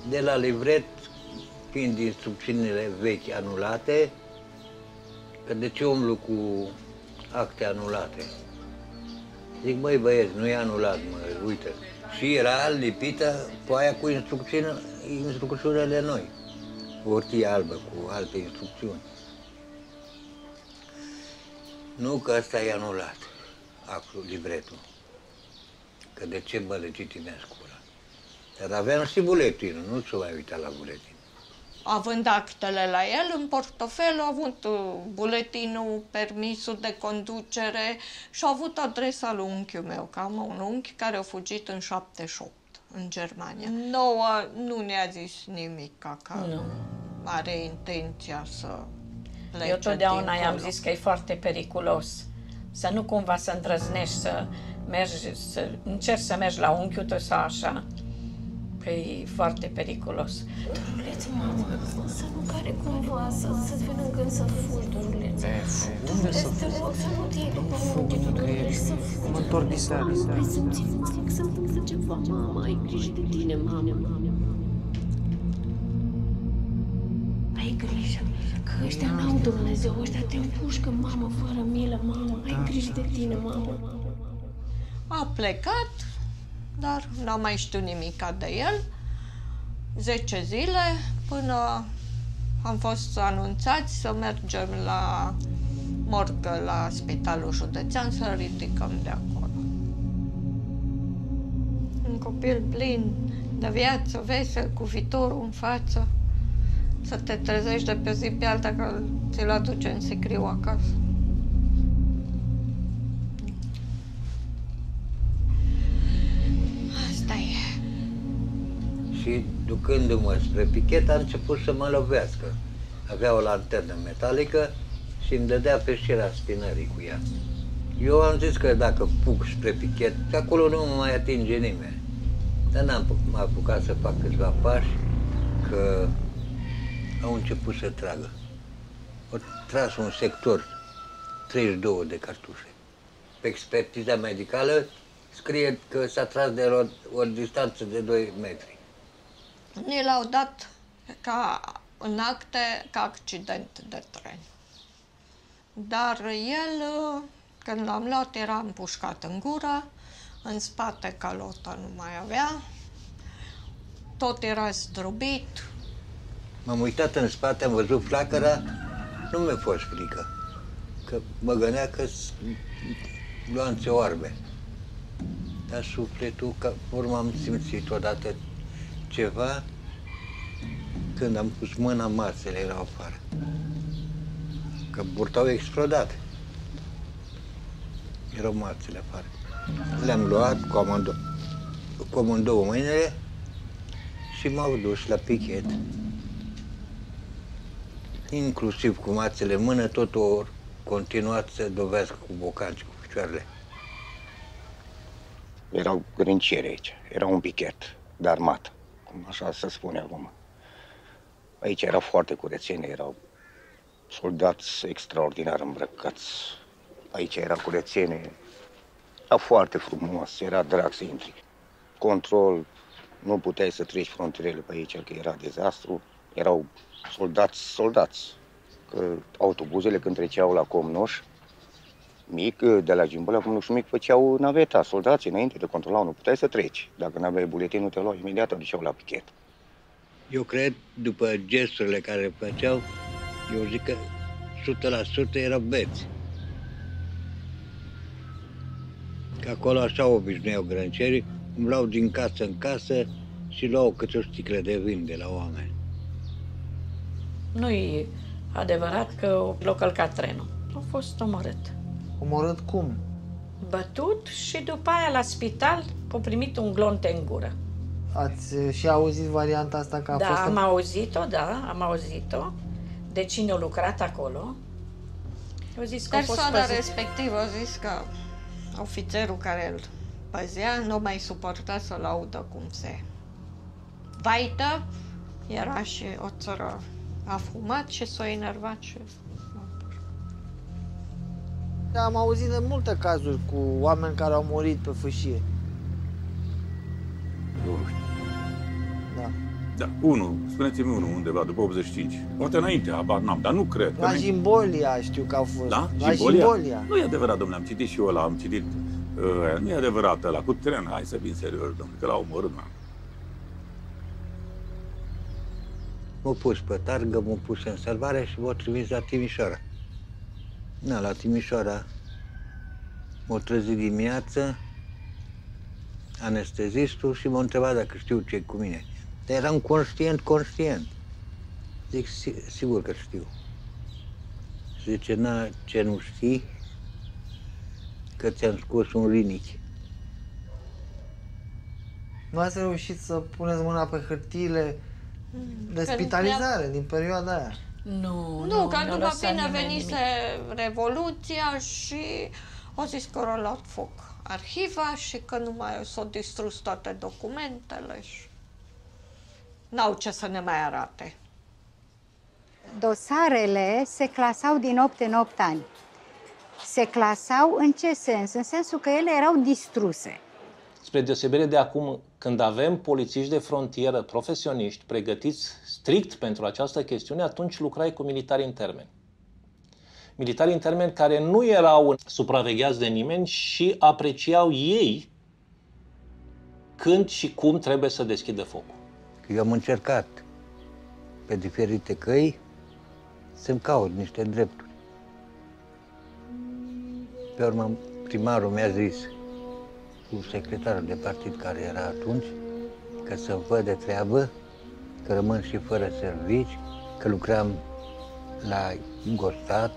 de la livret, fiind instrucțiunile vechi anulate, că de ce umblu cu acte anulate? Zic, băi băieți, nu e anulat, mă, uite. Și era lipită foaia cu instrucțiune, instrucțiunile noi. O hârtie albă cu alte instrucțiuni. Nu că ăsta e anulat, actul, livretul. Că de ce mă legitimez cu ăla? Dar aveam și buletinul, nu s-o mai uita la buletin. Având actele la el, în portofel a avut uh, buletinul, permisul de conducere și a avut adresa lui unchiul meu, că am un unchi care a fugit în 78 în Germania. Nouă nu ne-a zis nimic, că Nu. are intenția să plece Eu totdeauna i-am dincolo. zis că e foarte periculos. Să nu cumva să îndrăznești să mergi, să încerci să mergi la unchiul tău sau așa. Că e foarte periculos. Doruleț, mamă, să nu care cumva să, să-ți vină în gând să fugi, Doruleț. Unde să Te rog să nu te iei după unchi, tu, Doruleț, să fugi. Mă întorc diseară. Prezumți că se întâmplă ceva, mama, ai grijă de tine, mama. Ai grijă, că ăștia n-au Dumnezeu, ăștia te împușcă, mamă, fără milă, mamă. Ai grijă de tine, mamă. A plecat, dar n-am mai știut nimic de el. 10 zile până am fost anunțați să mergem la morgă la spitalul județean să ridicăm de acolo. Un copil plin de viață, vesel, cu viitorul în față, să te trezești de pe zi pe alta că ți-l aduce în sicriu acasă. Și ducându-mă spre pichet, a început să mă lovească. Avea o lanternă metalică și îmi dădea pe șira spinării cu ea. Eu am zis că dacă puc spre pichet, că acolo nu mă mai atinge nimeni. Dar n-am pu- m-am apucat să fac câțiva pași, că au început să tragă. Au tras un sector, 32 de cartușe. Pe expertiza medicală scrie că s-a tras de o, o distanță de 2 metri. Ni l-au dat ca în acte ca accident de tren. Dar el, când l-am luat, era împușcat în gură, în spate calotă nu mai avea, tot era zdrobit, M-am uitat în spate, am văzut flacăra, nu mi-a fost frică. Că mă gândea că luanțe orbe. Dar sufletul, ca urmă am simțit odată ceva când am pus mâna, masele erau afară. Că burtau explodat. Erau masele afară. Le-am luat cu amândouă, cu amândouă mâinile și m-au dus la pichet. Inclusiv cu mațele în mână, tot o continuat să dovească cu bocanci, cu picioarele. Erau grânciere aici, era un pichet de armată, cum așa se spune acum. Aici era foarte curățenie, erau soldați extraordinar îmbrăcați. Aici era curățenie, era foarte frumos, era drag să intri. Control, nu puteai să treci frontierele pe aici, că era dezastru. Erau soldați, soldați. Că autobuzele când treceau la Comnoș, mic, de la Gimbăl la Comnoș mic, făceau naveta, soldații înainte de controlau, nu puteai să treci. Dacă nu aveai buletinul, te luau imediat, te duceau la pichet. Eu cred, după gesturile care le făceau, eu zic că 100% erau beți. Că acolo așa obișnuiau grâncerii, umblau din casă în casă și luau câte o sticlă de vin de la oameni. Nu e adevărat că l-a călcat trenul. A fost omorât. Omorât cum? Bătut și după aia la spital a primit un glonte în gură. Ați uh, și auzit varianta asta că a da, fost... am auzit-o, da, am auzit-o. De cine a lucrat acolo. Eu zis că a fost Persoana păzit. respectivă a zis că ofițerul care îl păzea nu mai suporta să-l audă cum se vaită. Era și o țără a fumat și s-a enervat și... Am auzit de multe cazuri cu oameni care au murit pe fâșie. Eu nu știu. Da. Da, unul, spuneți-mi unul undeva, după 85. Poate înainte, abar n-am, dar nu cred. că La înainte. Jimbolia știu că au fost. Da? La Jimbolia? Jimbolia. Nu e adevărat, domnule, am citit și eu ăla, am citit. Uh, nu e adevărat ăla, cu tren, hai să fim serios, domnule, că l-au omorât, mă. M-au pus pe targă, m-au pus în salvare și m-au trimis la Timișoara. Na, la Timișoara m-au trezit dimineață, anestezistul și m-a întrebat dacă știu ce cu mine. Dar eram conștient, conștient. Zic, "Si- sigur că știu. Zice, na, ce nu știi, că ți-am scos un rinichi. Nu ați reușit să puneți mâna pe hârtiile de Că spitalizare din perioada aia. Nu, Nu, că nu după lăsat bine nimeni venise Revoluția și au zis că au luat foc arhiva și că nu mai s-au distrus toate documentele și n-au ce să ne mai arate. Dosarele se clasau din 8 în 8 ani. Se clasau în ce sens? În sensul că ele erau distruse. Spre deosebire de acum, când avem polițiști de frontieră profesioniști pregătiți strict pentru această chestiune, atunci lucrai cu militari în termen. Militari în termen care nu erau supravegheați de nimeni și apreciau ei când și cum trebuie să deschidă focul. Că eu am încercat pe diferite căi să-mi caut niște drepturi. Pe urmă, primarul mi-a zis, cu secretarul de partid care era atunci, că să-mi văd de treabă, că rămân și fără servici, că lucram la Gostat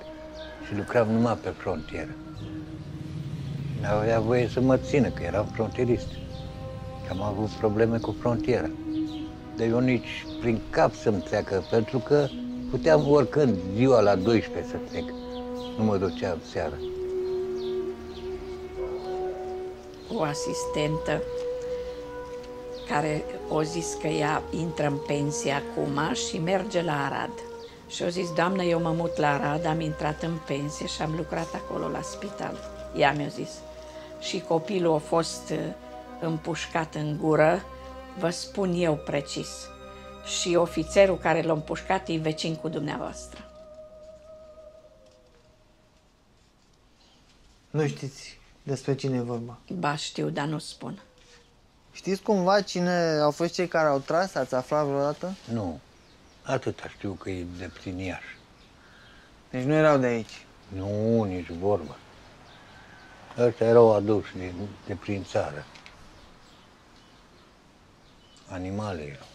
și lucram numai pe frontieră. Avea voie să mă țină, că eram frontierist. Că am avut probleme cu frontiera. Dar eu nici prin cap să-mi treacă, pentru că puteam oricând ziua la 12 să trec. Nu mă duceam seara. O asistentă care o zis că ea intră în pensie acum și merge la Arad. Și o zis, doamnă, eu mă mut la Arad, am intrat în pensie și am lucrat acolo la spital. Ea mi-a zis. Și copilul a fost uh, împușcat în gură, vă spun eu precis. Și ofițerul care l-a împușcat e vecin cu dumneavoastră. Nu știți despre cine e vorba. Ba știu, dar nu spun. Știți cumva cine au fost cei care au tras? Ați aflat vreodată? Nu. Atâta știu că e de prin Iași. Deci nu erau de aici. Nu, nici vorbă. Ăștia erau aduși de, de prin țară. Animale erau.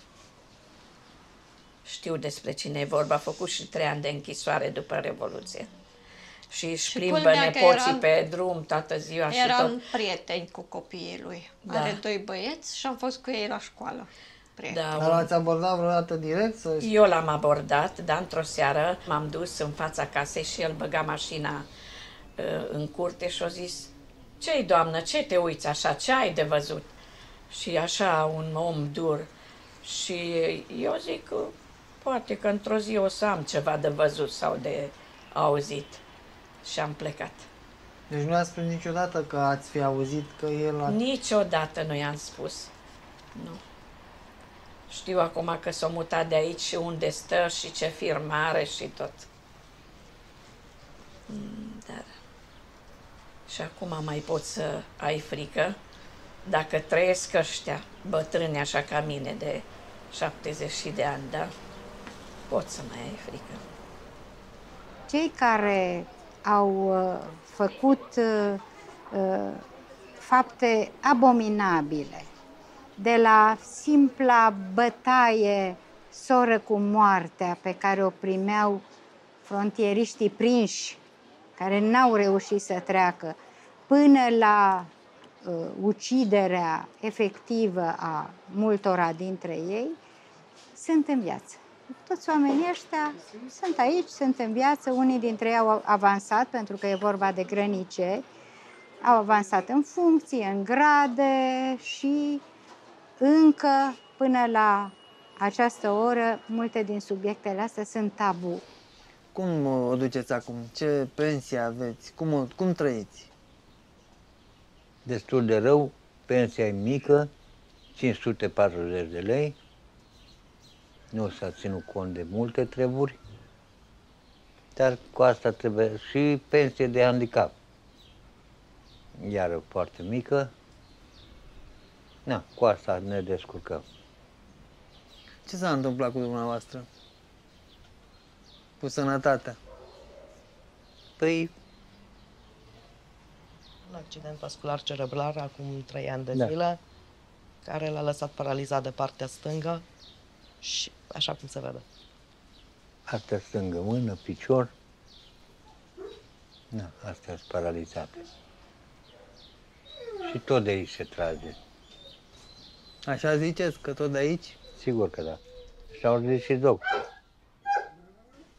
Știu despre cine e vorba, a făcut și trei ani de închisoare după Revoluție. Și își Și plimbă culmea că nepoții eram- pe drum toată ziua și Eram tot. prieteni cu copiii lui. Da. Are doi băieți și am fost cu ei la școală. Prieteni. Da, Dar l-ați abordat vreodată direct? Să... Eu l-am abordat, dar într-o seară m-am dus în fața casei și el băga mașina uh, în curte și a zis Ce-i, doamnă, ce te uiți așa, ce ai de văzut? Și așa un om dur. Și eu zic că poate că într-o zi o să am ceva de văzut sau de auzit. Și am plecat. Deci nu ați spus niciodată că ați fi auzit că el a... Niciodată nu i-am spus. Nu. Știu acum că s-a mutat de aici și unde stă și ce firmă are și tot. Mm, Dar și acum mai poți să ai frică dacă trăiesc ăștia bătrâni așa ca mine de 70 și de ani, da? Poți să mai ai frică. Cei care au uh, făcut uh, uh, fapte abominabile, de la simpla bătaie soră cu moartea pe care o primeau frontieriștii prinși, care n-au reușit să treacă, până la uh, uciderea efectivă a multora dintre ei, sunt în viață. Toți oamenii ăștia sunt aici, sunt în viață, unii dintre ei au avansat, pentru că e vorba de grănice, au avansat în funcție, în grade și încă până la această oră, multe din subiectele astea sunt tabu. Cum o duceți acum? Ce pensie aveți? Cum, o- cum trăiți? Destul de rău, pensia e mică, 540 de lei. Nu s-a ținut cont de multe treburi, dar cu asta trebuie și pensie de handicap. Iară foarte mică. Na, cu asta ne descurcăm. Ce s-a întâmplat cu dumneavoastră? Cu sănătatea? Păi, Un accident vascular cerebral acum 3 ani de Da. zile. care l-a lăsat paralizat de partea stângă și așa cum se vede. Partea stângă, mână, picior. Na, astea sunt paralizate. Și tot de aici se trage. Așa ziceți, că tot de aici? Sigur că da. Și au zis și doctor.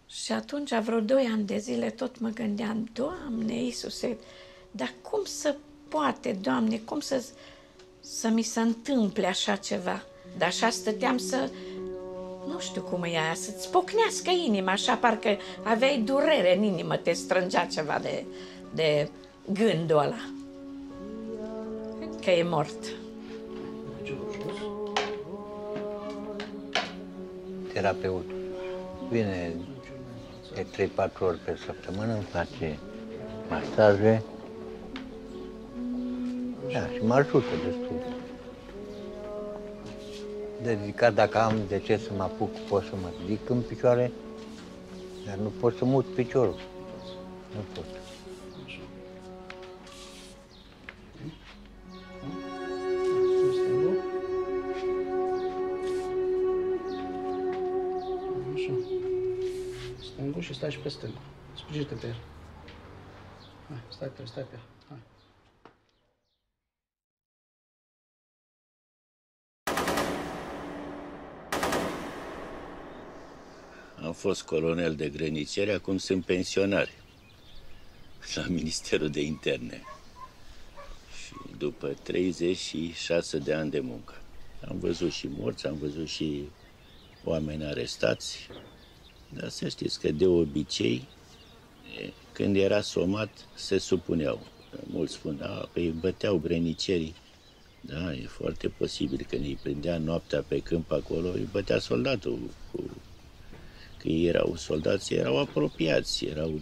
Și atunci, vreo doi ani de zile, tot mă gândeam, Doamne Iisuse, dar cum să poate, Doamne, cum să, să mi se întâmple așa ceva? Dar așa stăteam să, nu știu cum e aia, să-ți pocnească inima, așa parcă aveai durere în inimă, te strângea ceva de, de gândul ăla. Că e mort. Terapeutul vine de 3-4 ori pe săptămână, îmi face masaje. Da, și mă ajută destul. De ridicat, dacă am de ce să mă apuc, pot să mă ridic în picioare, dar nu pot să mut piciorul. Nu pot. Stângul și stai și pe stângul. Sprijite pe el. Hai, stai pe el, stai pe el. Am fost colonel de grăniceri, acum sunt pensionar la Ministerul de Interne. Și după 36 de ani de muncă. Am văzut și morți, am văzut și oameni arestați. Dar să știți că de obicei, e, când era somat, se supuneau. Mulți spun, a, păi băteau grănicerii. Da, e foarte posibil. Când îi prindea noaptea pe câmp acolo, îi bătea soldatul cu că ei erau soldați, erau apropiați, erau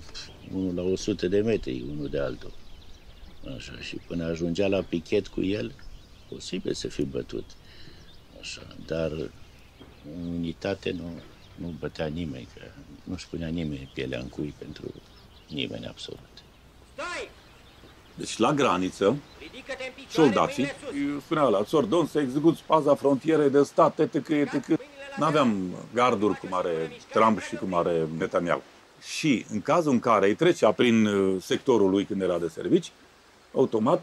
unul la 100 de metri, unul de altul. Așa, și până ajungea la pichet cu el, posibil să fi bătut. Așa, dar în unitate nu, nu bătea nimeni, că nu-și punea nimeni pielea în cui pentru nimeni absolut. Deci la graniță, soldații, spuneau la Sordon să execuți paza frontierei de stat, etc., etc. N-aveam garduri cum are Trump și cum are Netanyahu. Și în cazul în care îi trecea prin uh, sectorul lui când era de servici, automat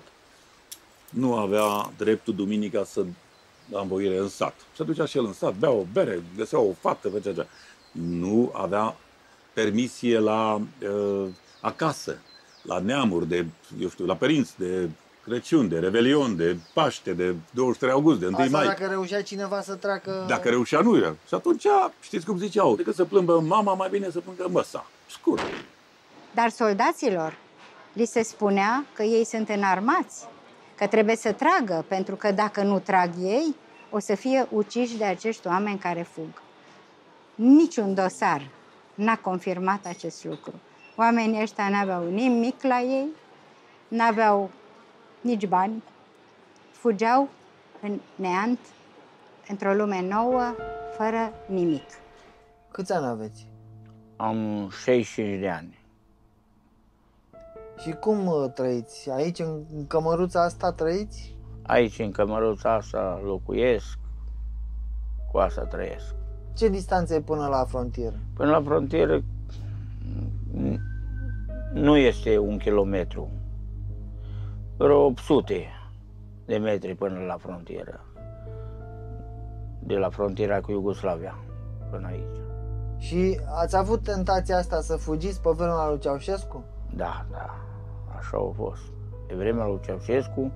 nu avea dreptul duminica să la învoire în sat. Se ducea și el în sat, bea o bere, găsea o fată, făcea cea. Nu avea permisie la uh, acasă, la neamuri, de, eu știu, la părinți, de Crăciun, de Revelion, de Paște, de 23 august, de 1 Asta mai. dacă reușea cineva să treacă... Dacă reușea, nu era. Și atunci, știți cum ziceau, decât să plâmbă mama, mai bine să plângă măsa. Scurt. Dar soldaților li se spunea că ei sunt înarmați, că trebuie să tragă, pentru că dacă nu trag ei, o să fie uciși de acești oameni care fug. Niciun dosar n-a confirmat acest lucru. Oamenii ăștia n-aveau nimic la ei, n-aveau nici bani, fugeau în neant, într-o lume nouă, fără nimic. Câți ani aveți? Am 65 de ani. Și cum uh, trăiți? Aici, în în cămăruța asta, trăiți? Aici, în cămăruța asta, locuiesc, cu asta trăiesc. Ce distanță e până la frontieră? Până la frontieră n- nu este un kilometru, vreo 800 de metri până la frontieră. De la frontiera cu Iugoslavia până aici. Și ați avut tentația asta să fugiți pe vremea lui Ceaușescu? Da, da, așa a fost. Pe vremea lui Ceaușescu,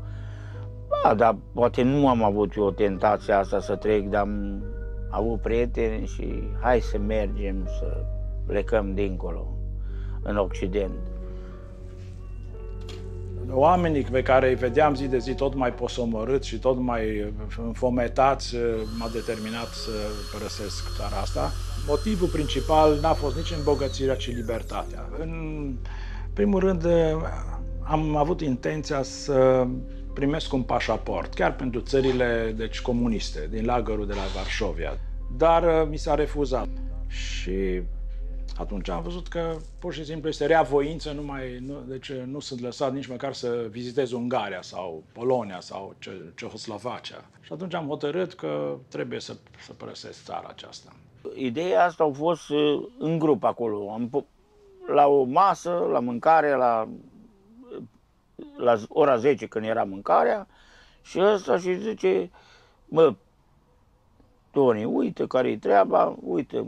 da, dar poate nu am avut eu tentația asta să trec, dar am avut prieteni și hai să mergem, să plecăm dincolo, în Occident. Oamenii pe care îi vedeam zi de zi tot mai posomorâți și tot mai înfometați m-a determinat să părăsesc țara asta. Motivul principal n-a fost nici îmbogățirea, ci libertatea. În primul rând, am avut intenția să primesc un pașaport, chiar pentru țările deci, comuniste, din lagărul de la Varșovia. Dar uh, mi s-a refuzat. Și Atunci am văzut că pur și simplu este rea voință, nu mai, nu, deci nu sunt lăsat nici măcar să vizitez Ungaria sau Polonia sau Ce- Cehoslovacia. Și atunci am hotărât că trebuie să, să părăsesc țara aceasta. Ideea asta a fost uh, în grup acolo. Am, pu- la o masă, la mâncare, la, la z- ora 10 când era mâncarea și ăsta și zice, mă, Toni, uite care-i treaba, uite,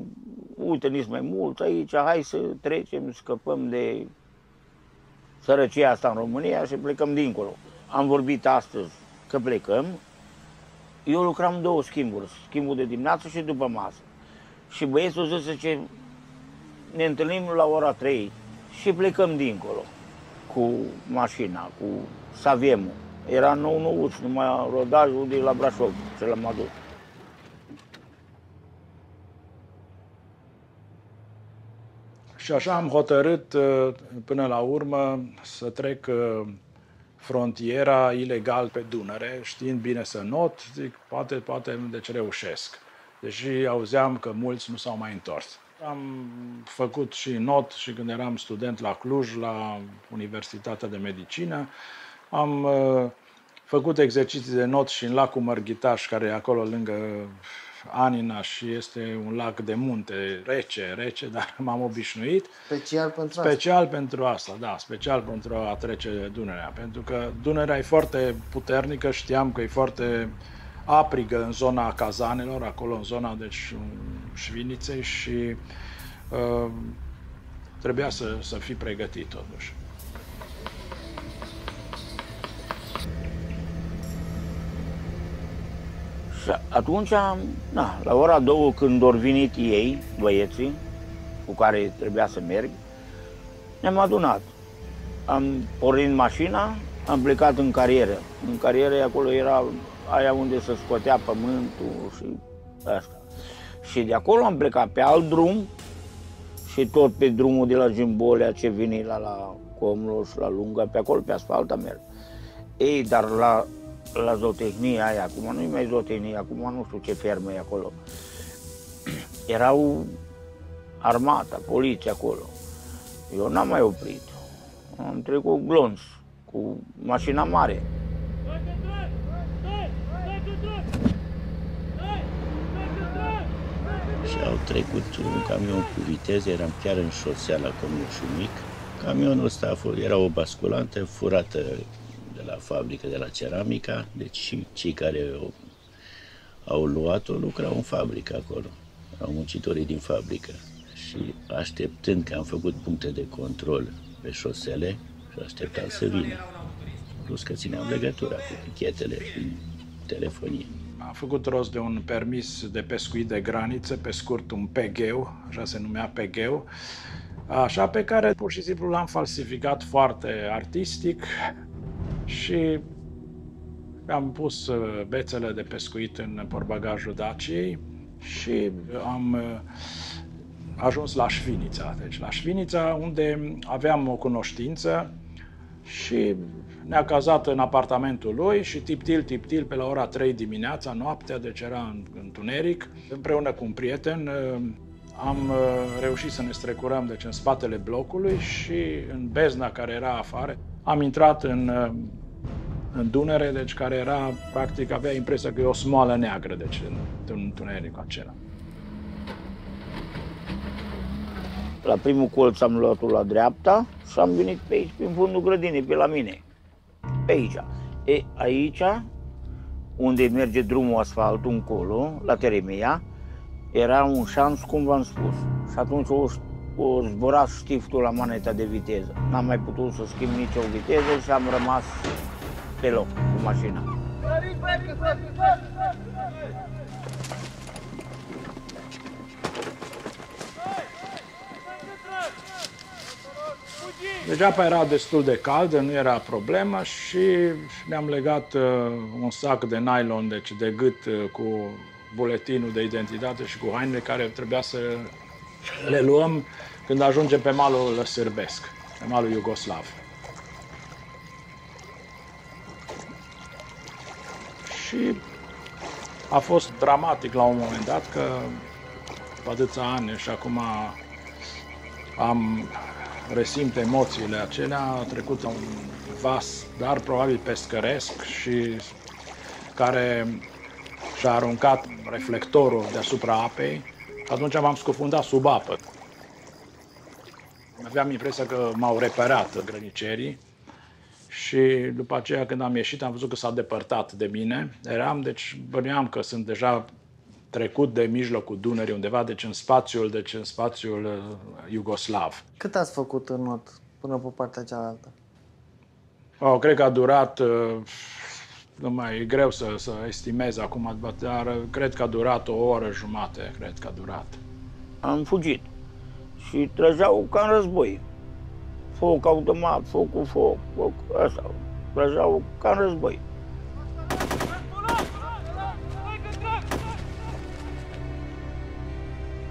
uite nici mai mult aici, hai să trecem, scăpăm de sărăcia asta în România și plecăm dincolo. Am vorbit astăzi că plecăm. Eu lucram două schimburi, schimbul de dimineață și după masă. Și băiețul zice, ne întâlnim la ora 3 și plecăm dincolo cu mașina, cu Saviemul. Era nou nouț, numai rodajul de la Brașov, ce l-am adus. Și așa am hotărât uh, până la urmă să trec uh, frontiera ilegal pe Dunăre, știind bine să not, zic, poate, poate, deci reușesc. Deși auzeam că mulți nu s-au mai întors. Am făcut și not și când eram student la Cluj, la Universitatea de Medicină. Am uh, făcut exerciții de not și în lacul Mărghitaș, care e acolo lângă Anina și este un lac de munte, rece, rece, dar m-am obișnuit. Special pentru asta. Special pentru asta, da, special pentru a trece Dunărea. Pentru că Dunărea e foarte puternică, știam că e foarte aprigă în zona cazanelor, acolo în zona, deci, Șviniței și uh, trebuia să, să fii pregătit totuși. Și atunci, na, la ora două când au venit ei, băieții, cu care trebuia să merg, ne-am adunat. Am pornit mașina, am plecat în carieră. În carieră acolo era aia unde se scotea pământul și asta. Și de acolo am plecat pe alt drum și tot pe drumul de la Gimbolea ce vine la, la Comlos, la Lunga, pe acolo pe asfalt am mers. Ei, dar la, la zootehnie aia, acum nu-i mai zootehnie, acum nu știu ce fermă e acolo. Erau armata, poliția acolo. Eu n-am mai oprit. Am trecut glonț, cu mașina mare. Și au trecut un camion cu viteză, eram chiar în șosea la Cămușul Mic. Camionul ăsta a fost, era o basculantă furată de la fabrică, de la ceramica, deci și cei care au, au luat-o lucrau în fabrică acolo. Erau muncitorii din fabrică. Și așteptând că am făcut puncte de control pe șosele și așteptam să vină. Plus că țineam legătura cu pichetele prin telefonie. Am făcut rost de un permis de pescuit de graniță, pe scurt un PGU, așa se numea PGU, așa pe care pur și simplu l-am falsificat foarte artistic și am pus uh, bețele de pescuit în porbagajul Daciei și am uh, ajuns la Șvinița. Deci la Șvinița unde aveam o cunoștință și ne-a cazat în apartamentul lui și tiptil, tiptil, pe la ora 3 dimineața, noaptea, deci era în întuneric, împreună cu un prieten, uh, am uh, reușit să ne strecurăm deci, în spatele blocului și în bezna care era afară, am intrat în, uh, în Dunăre, deci care era, practic, avea impresia că e o smoală neagră, deci în, în întunericul acela. La primul colț am luat la dreapta și am venit pe aici, prin fundul grădinii, pe la mine. Pe aici. E, aici, unde merge drumul asfaltul încolo, la Teremia, era un șanț, cum v-am spus. Și atunci o, o zburat stiftul la maneta de viteză. N-am mai putut să schimb nicio viteză și am rămas pe loc cu mașina. Degeaba era destul de cald, nu era problemă și ne-am legat uh, un sac de nylon, deci de gât uh, cu buletinul de identitate și cu hainele care trebuia să le luăm când ajungem pe malul sârbesc, pe malul iugoslav. Și a fost dramatic la un moment dat că după atâția ani și acum am resimt emoțiile acelea, a trecut un vas, dar probabil pescăresc și care și-a aruncat reflectorul deasupra apei și atunci m-am scufundat sub apă. Aveam impresia că m-au reparat grănicerii și după aceea când am ieșit am văzut că s-a depărtat de mine. Eram, deci bănuiam că sunt deja trecut de mijlocul Dunării undeva, deci în spațiul, deci în spațiul uh, iugoslav. Cât ați făcut în not până pe partea cealaltă? Oh, cred că a durat, uh, nu mai e greu să, să estimez acum, dar cred că a durat o oră jumate, cred că a durat. Am fugit și trăgeau ca în război. Foc automat, foc cu foc, foc, asta. Trăgeau ca în război.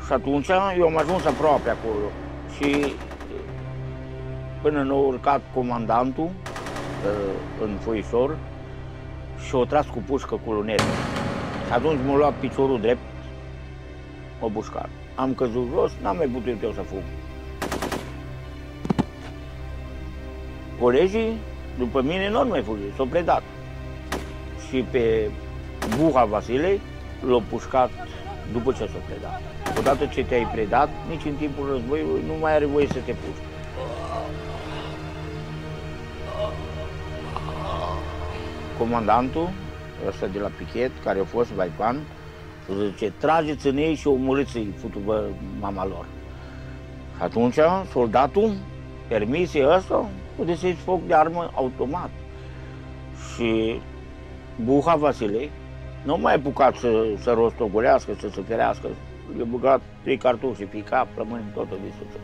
Și atunci eu am ajuns aproape acolo și până nu a urcat comandantul ă, în foisor și o tras cu pușcă colonel. Și atunci m-a luat piciorul drept, o bușcat. Am căzut jos, n-am mai putut eu să fug. Colegii, după mine, nu au mai fugit, s-au predat. Și pe Buha Vasilei l-au pușcat după ce s-a predat. Odată ce te-ai predat, nici în timpul războiului nu mai are voie să te puși. Comandantul ăsta de la pichet, care a fost Vaipan, zice, trageți în ei și omorâți-i, futu mama lor. Atunci, soldatul, permisie ăsta, o deschis foc de armă automat. Și Buha Vasilei nu mai apucat să, să rostogolească, să se ferească. Le băgat trei cartușe pe cap, rămâne tot de sus.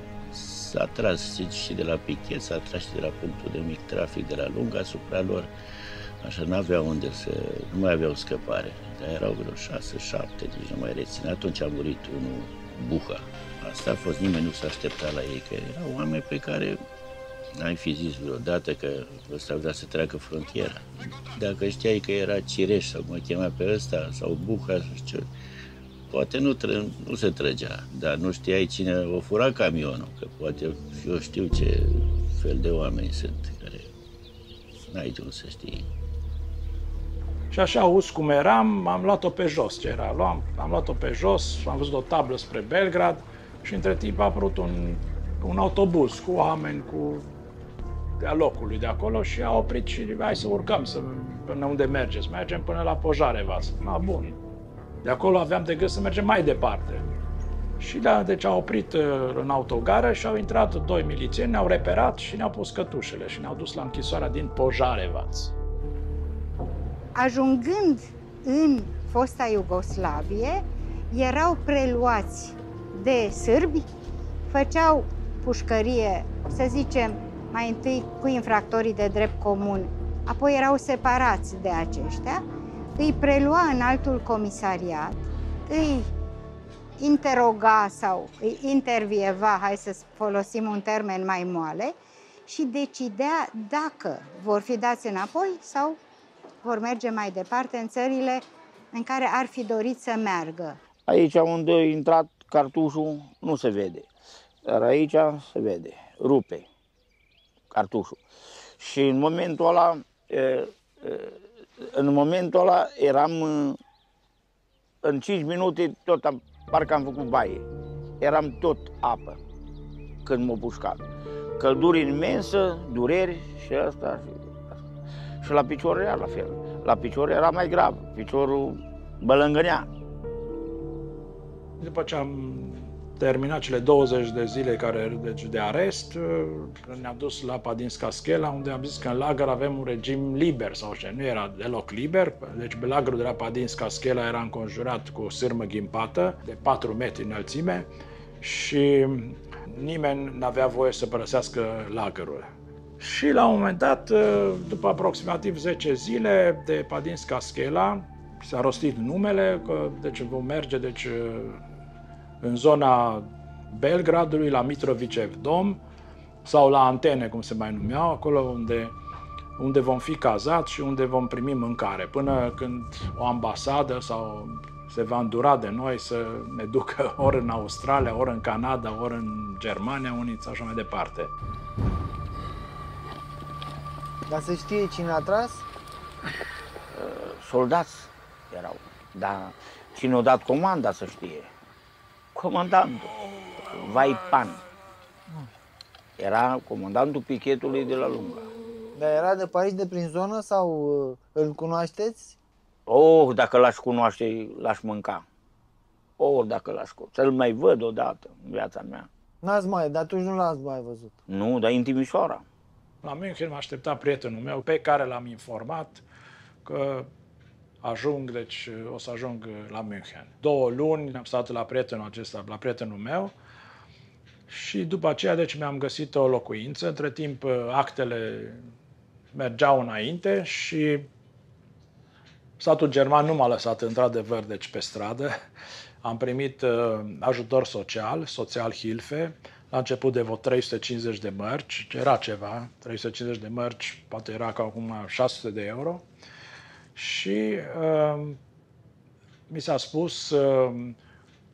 S-a tras și de la pichet, s-a tras și de la punctul de mic trafic de la lung asupra lor. Așa n-aveau unde să, nu mai aveau scăpare. Dar erau vreo șase, șapte, deci nu mai rețin. Atunci a murit unul, Buha. Asta a fost, nimeni nu s-a aștepta la ei, că erau oameni pe care N-ai fi zis vreodată că ăsta vrea să treacă frontiera. Dacă știai că era Cireș sau mă chema pe ăsta, sau Buha, sau ce, poate nu, tră, nu se trăgea, dar nu știai cine o fura camionul, că poate eu știu ce fel de oameni sunt, care n-ai de unde să știi. Și așa, auz cum eram, am luat-o pe jos, ce era. Luam, am luat-o pe jos, am văzut o tablă spre Belgrad și între timp a apărut un, un autobuz cu oameni, cu de a locului de acolo și a oprit și hai să urcăm să, până unde mergeți. Mergem până la Pojarevas. Na, bun. De acolo aveam de gând să mergem mai departe. Și da, deci au oprit uh, în autogară și au intrat doi milițieni, ne-au reperat și ne-au pus cătușele și ne-au dus la închisoarea din Pojarevac. Ajungând în fosta Iugoslavie, erau preluați de sârbi, făceau pușcărie, să zicem, mai întâi cu infractorii de drept comun, apoi erau separați de aceștia, îi prelua în altul comisariat, îi interoga sau îi intervieva, hai să folosim un termen mai moale, și decidea dacă vor fi dați înapoi sau vor merge mai departe în țările în care ar fi dorit să meargă. Aici unde a intrat cartușul nu se vede, dar aici se vede, rupe cartușul. Și în momentul ăla, în momentul ăla eram în 5 minute, tot am, parcă am făcut baie. Eram tot apă când m-a pușcat. Călduri imensă, dureri și asta. Și, și la picior era la fel. La picior era mai grav. Piciorul bălângânea. După ce am terminat cele 20 de zile care, deci de arest, uh, ne-am dus la Padinska Schela, unde am zis că în lagăr avem un regim liber, sau ce, nu era deloc liber, deci lagărul de la Padinska Schela era înconjurat cu o sârmă ghimpată de 4 metri înălțime și nimeni n-avea voie să părăsească lagărul. Și la un moment dat, uh, după aproximativ 10 zile de Padinska Schela, s-a rostit numele, că deci vom merge deci, uh, în zona Belgradului, la Mitrovicev Dom sau la antene, cum se mai numeau, acolo unde, unde vom fi cazați și unde vom primi mâncare, până când o ambasadă sau se va îndura de noi să ne ducă ori în Australia, ori în Canada, ori în Germania, uniți și așa mai departe. Dar să știe cine a tras? soldați erau, dar cine a dat comanda să știe? Comandantul, Vaipan. Era comandantul pichetului de la Lunga. Dar era de pe aici, de prin zonă sau uh, îl cunoașteți? Oh, dacă l-aș cunoaște, l-aș mânca. Oh, dacă l-aș cunoaște. Să-l mai văd odată în viața mea. N-ați mai, dar atunci nu l-ați mai văzut. Nu, dar în Timișoara. La München m-a așteptat prietenul meu pe care l-am informat că ajung, deci o să ajung la München. Două luni am stat la prietenul acesta, la prietenul meu și după aceea deci mi-am găsit o locuință. Între timp actele mergeau înainte și statul german nu m-a lăsat într-adevăr deci pe stradă. Am primit uh, ajutor social, social Hilfe, la început de vreo 350 de mărci, era ceva, 350 de mărci, poate era ca acum 600 de euro. Și uh, mi s-a spus, uh,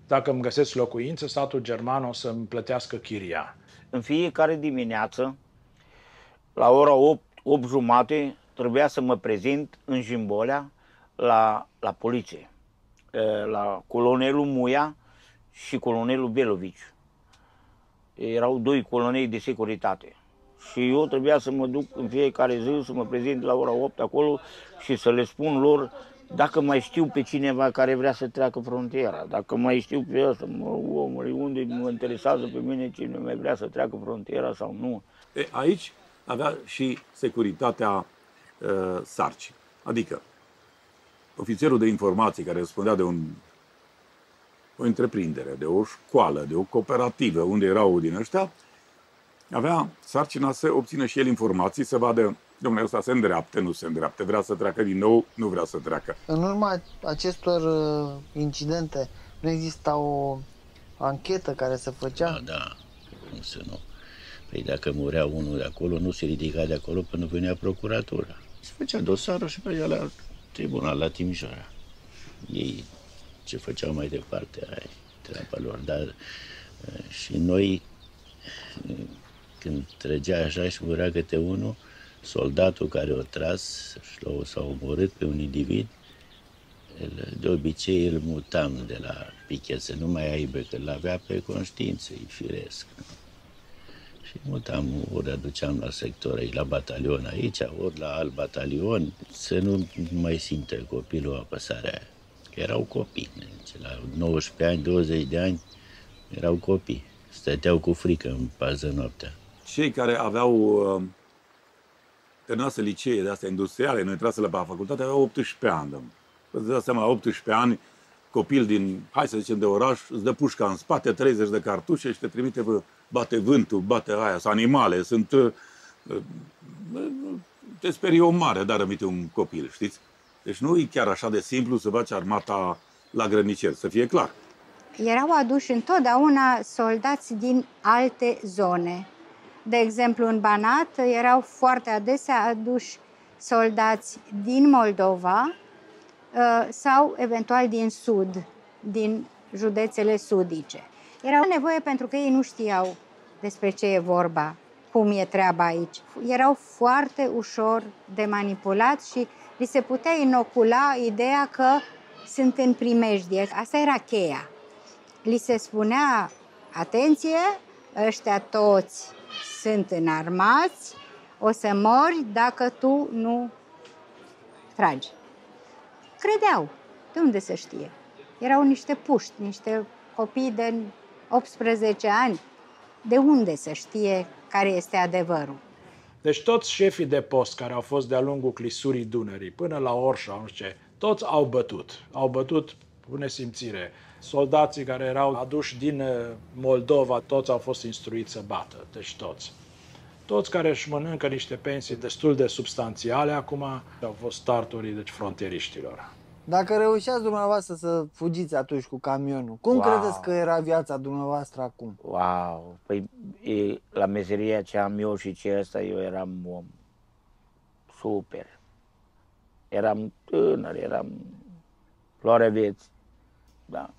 dacă îmi găsesc locuință, statul german o să-mi plătească chiria. În fiecare dimineață, la ora 8, 8 jumate, trebuia să mă prezint în Jimbolea la, la poliție, la colonelul Muia și colonelul Belovici. Erau doi colonei de securitate. Și eu trebuia să mă duc în fiecare zi, să mă prezint la ora 8 acolo și să le spun lor dacă mai știu pe cineva care vrea să treacă frontiera, dacă mai știu pe ăsta, mă, omului, unde mă interesează pe mine cine mai vrea să treacă frontiera sau nu. E, aici avea și securitatea uh, sarcii. Adică, ofițerul de informații care răspundea de un, o întreprindere, de o școală, de o cooperativă, unde erau din ăștia, avea sarcina să obțină și el informații, să vadă, domnule, ăsta se îndreaptă, nu se îndreaptă, vrea să treacă din nou, nu vrea să treacă. În urma acestor uh, incidente, nu exista o anchetă care se făcea? Da, da, cum să nu. Păi dacă murea unul de acolo, nu se ridica de acolo până venea procuratura. Se făcea dosarul și pe la tribunal, la Timișoara. Ei ce făceau mai departe, ai treaba lor, dar uh, și noi când trăgea așa și murea câte unul, soldatul care o tras și l s-a omorât pe un individ, el, de obicei îl mutam de la pichet să nu mai aibă, că l-avea pe conștiință, e firesc. Și mutam, ori aduceam la sector aici, la batalion aici, ori la alt batalion, să nu mai simtă copilul apăsarea aia. Erau copii, deci la 19 ani, 20 de ani, erau copii. Stăteau cu frică în pază noaptea cei care aveau uh, terminase licee de astea industriale, noi intrase la facultate, aveau 18 ani. Vă dați seama, 18 ani, copil din, hai să zicem, de oraș, îți dă pușca în spate, 30 de cartușe și te trimite, bă, bate vântul, bate aia, sunt animale, sunt... Uh, uh, te sperie o mare, dar rămite un copil, știți? Deci nu e chiar așa de simplu să faci armata la grăniceri, să fie clar. Erau aduși întotdeauna soldați din alte zone. De exemplu, în Banat erau foarte adesea aduși soldați din Moldova uh, sau eventual din Sud, din județele sudice. Era nevoie pentru că ei nu știau despre ce e vorba, cum e treaba aici. Erau foarte ușor de manipulat și li se putea inocula ideea că sunt în primejdie. Asta era cheia. Li se spunea, atenție, ăștia toți sunt înarmați, o să mori dacă tu nu tragi. Credeau. De unde să știe? Erau niște puști, niște copii de 18 ani. De unde să știe care este adevărul? Deci toți șefii de post care au fost de-a lungul clisurii Dunării până la Orșa, nu știu ce, toți au bătut. Au bătut cu nesimțire. Soldații care erau aduși din uh, Moldova, toți au fost instruiți să bată, deci toți. Toți care își mănâncă niște pensii destul de substanțiale, acum au fost starturii, deci frontieriștilor. Dacă reușeați dumneavoastră să fugiți atunci cu camionul, cum wow. credeți că era viața dumneavoastră acum? Wow! Păi e, la meseria ce am eu și ce ăsta, eu eram om super. Eram tânăr, eram floare vieți. Da?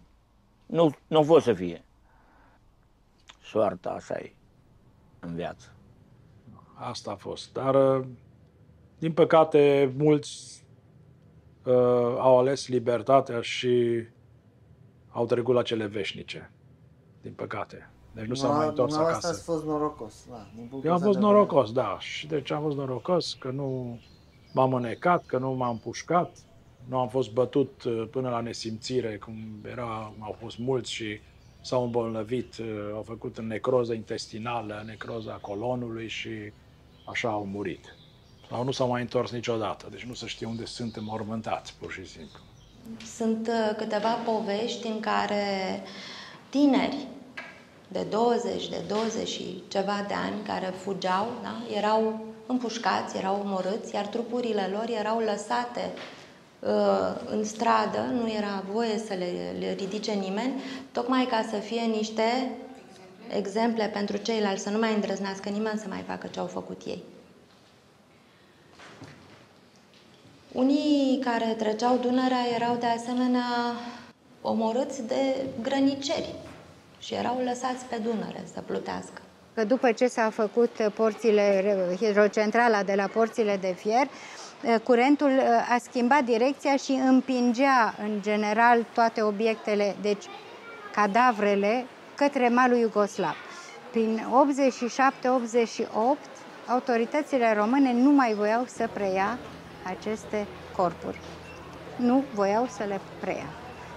Nu, nu fost să fie. Soarta așa e în viață. Asta a fost. Dar, uh, din păcate, mulți uh, au ales libertatea și au trecut la cele veșnice. Din păcate. Deci nu s-au mai întors Dumneavoastră acasă. ați fost norocos. Da, din punctul Eu am ăsta fost de norocos, da. Și deci am fost norocos că nu m-am înecat, că nu m-am pușcat, nu am fost bătut uh, până la nesimțire, cum era, au fost mulți și s-au îmbolnăvit, uh, au făcut necroză intestinală, necroza colonului și așa au murit. Sau nu s-au mai întors niciodată, deci nu se știe unde sunt înmormântați, pur și simplu. Sunt uh, câteva povești în care tineri de 20, de 20 și ceva de ani care fugeau, da? erau împușcați, erau omorâți, iar trupurile lor erau lăsate uh, în stradă, nu era voie să le, le ridice nimeni, tocmai ca să fie niște exemple pentru ceilalți, să nu mai îndrăznească nimeni să mai facă ce au făcut ei. Unii care treceau Dunărea erau de asemenea omorâți de grăniceri și erau lăsați pe Dunăre să plutească. Că după ce s-a făcut porțile, hidrocentrala de la porțile de fier, curentul a schimbat direcția și împingea în general toate obiectele, deci cadavrele, către malul Iugoslav. Prin 87-88, autoritățile române nu mai voiau să preia aceste corpuri. Nu voiau să le preia.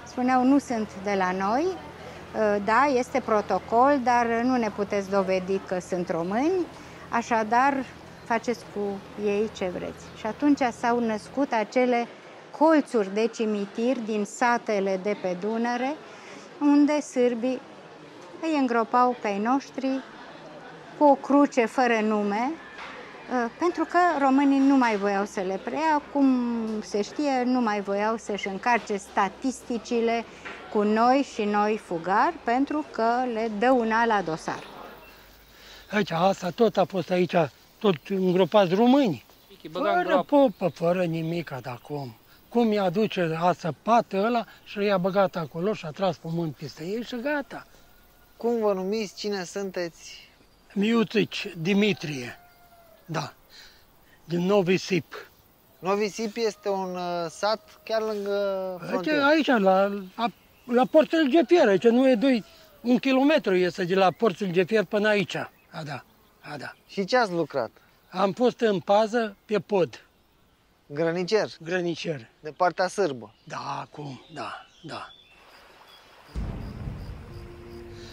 Spuneau, nu sunt de la noi, da, este protocol, dar nu ne puteți dovedi că sunt români, așadar faceți cu ei ce vreți. Și atunci s-au născut acele colțuri de cimitir din satele de pe Dunăre, unde sârbii îi îngropau pe ai noștri cu o cruce fără nume, pentru că românii nu mai voiau să le preia, cum se știe, nu mai voiau să-și încarce statisticile cu noi și noi fugari, pentru că le dăuna la dosar. Aici, asta tot a fost aici, tot îngropați români. Fără popă, fără nimic de acum. Cum i-a duce, a săpat ăla și i-a băgat acolo și a tras pământ peste ei și gata. Cum vă numiți? Cine sunteți? Miuțici, Dimitrie. Da, din Novi Sip. Novi Sip este un uh, sat chiar lângă frontieră. Aici, aici la, la, la Porțul Gefier, aici nu e doi, un kilometru este de la Porțul Gefier până aici. A, da, a, da. Și ce ați lucrat? Am fost în pază pe pod. Grănicer? Grănicer. De partea sârbă? Da, acum, da, da.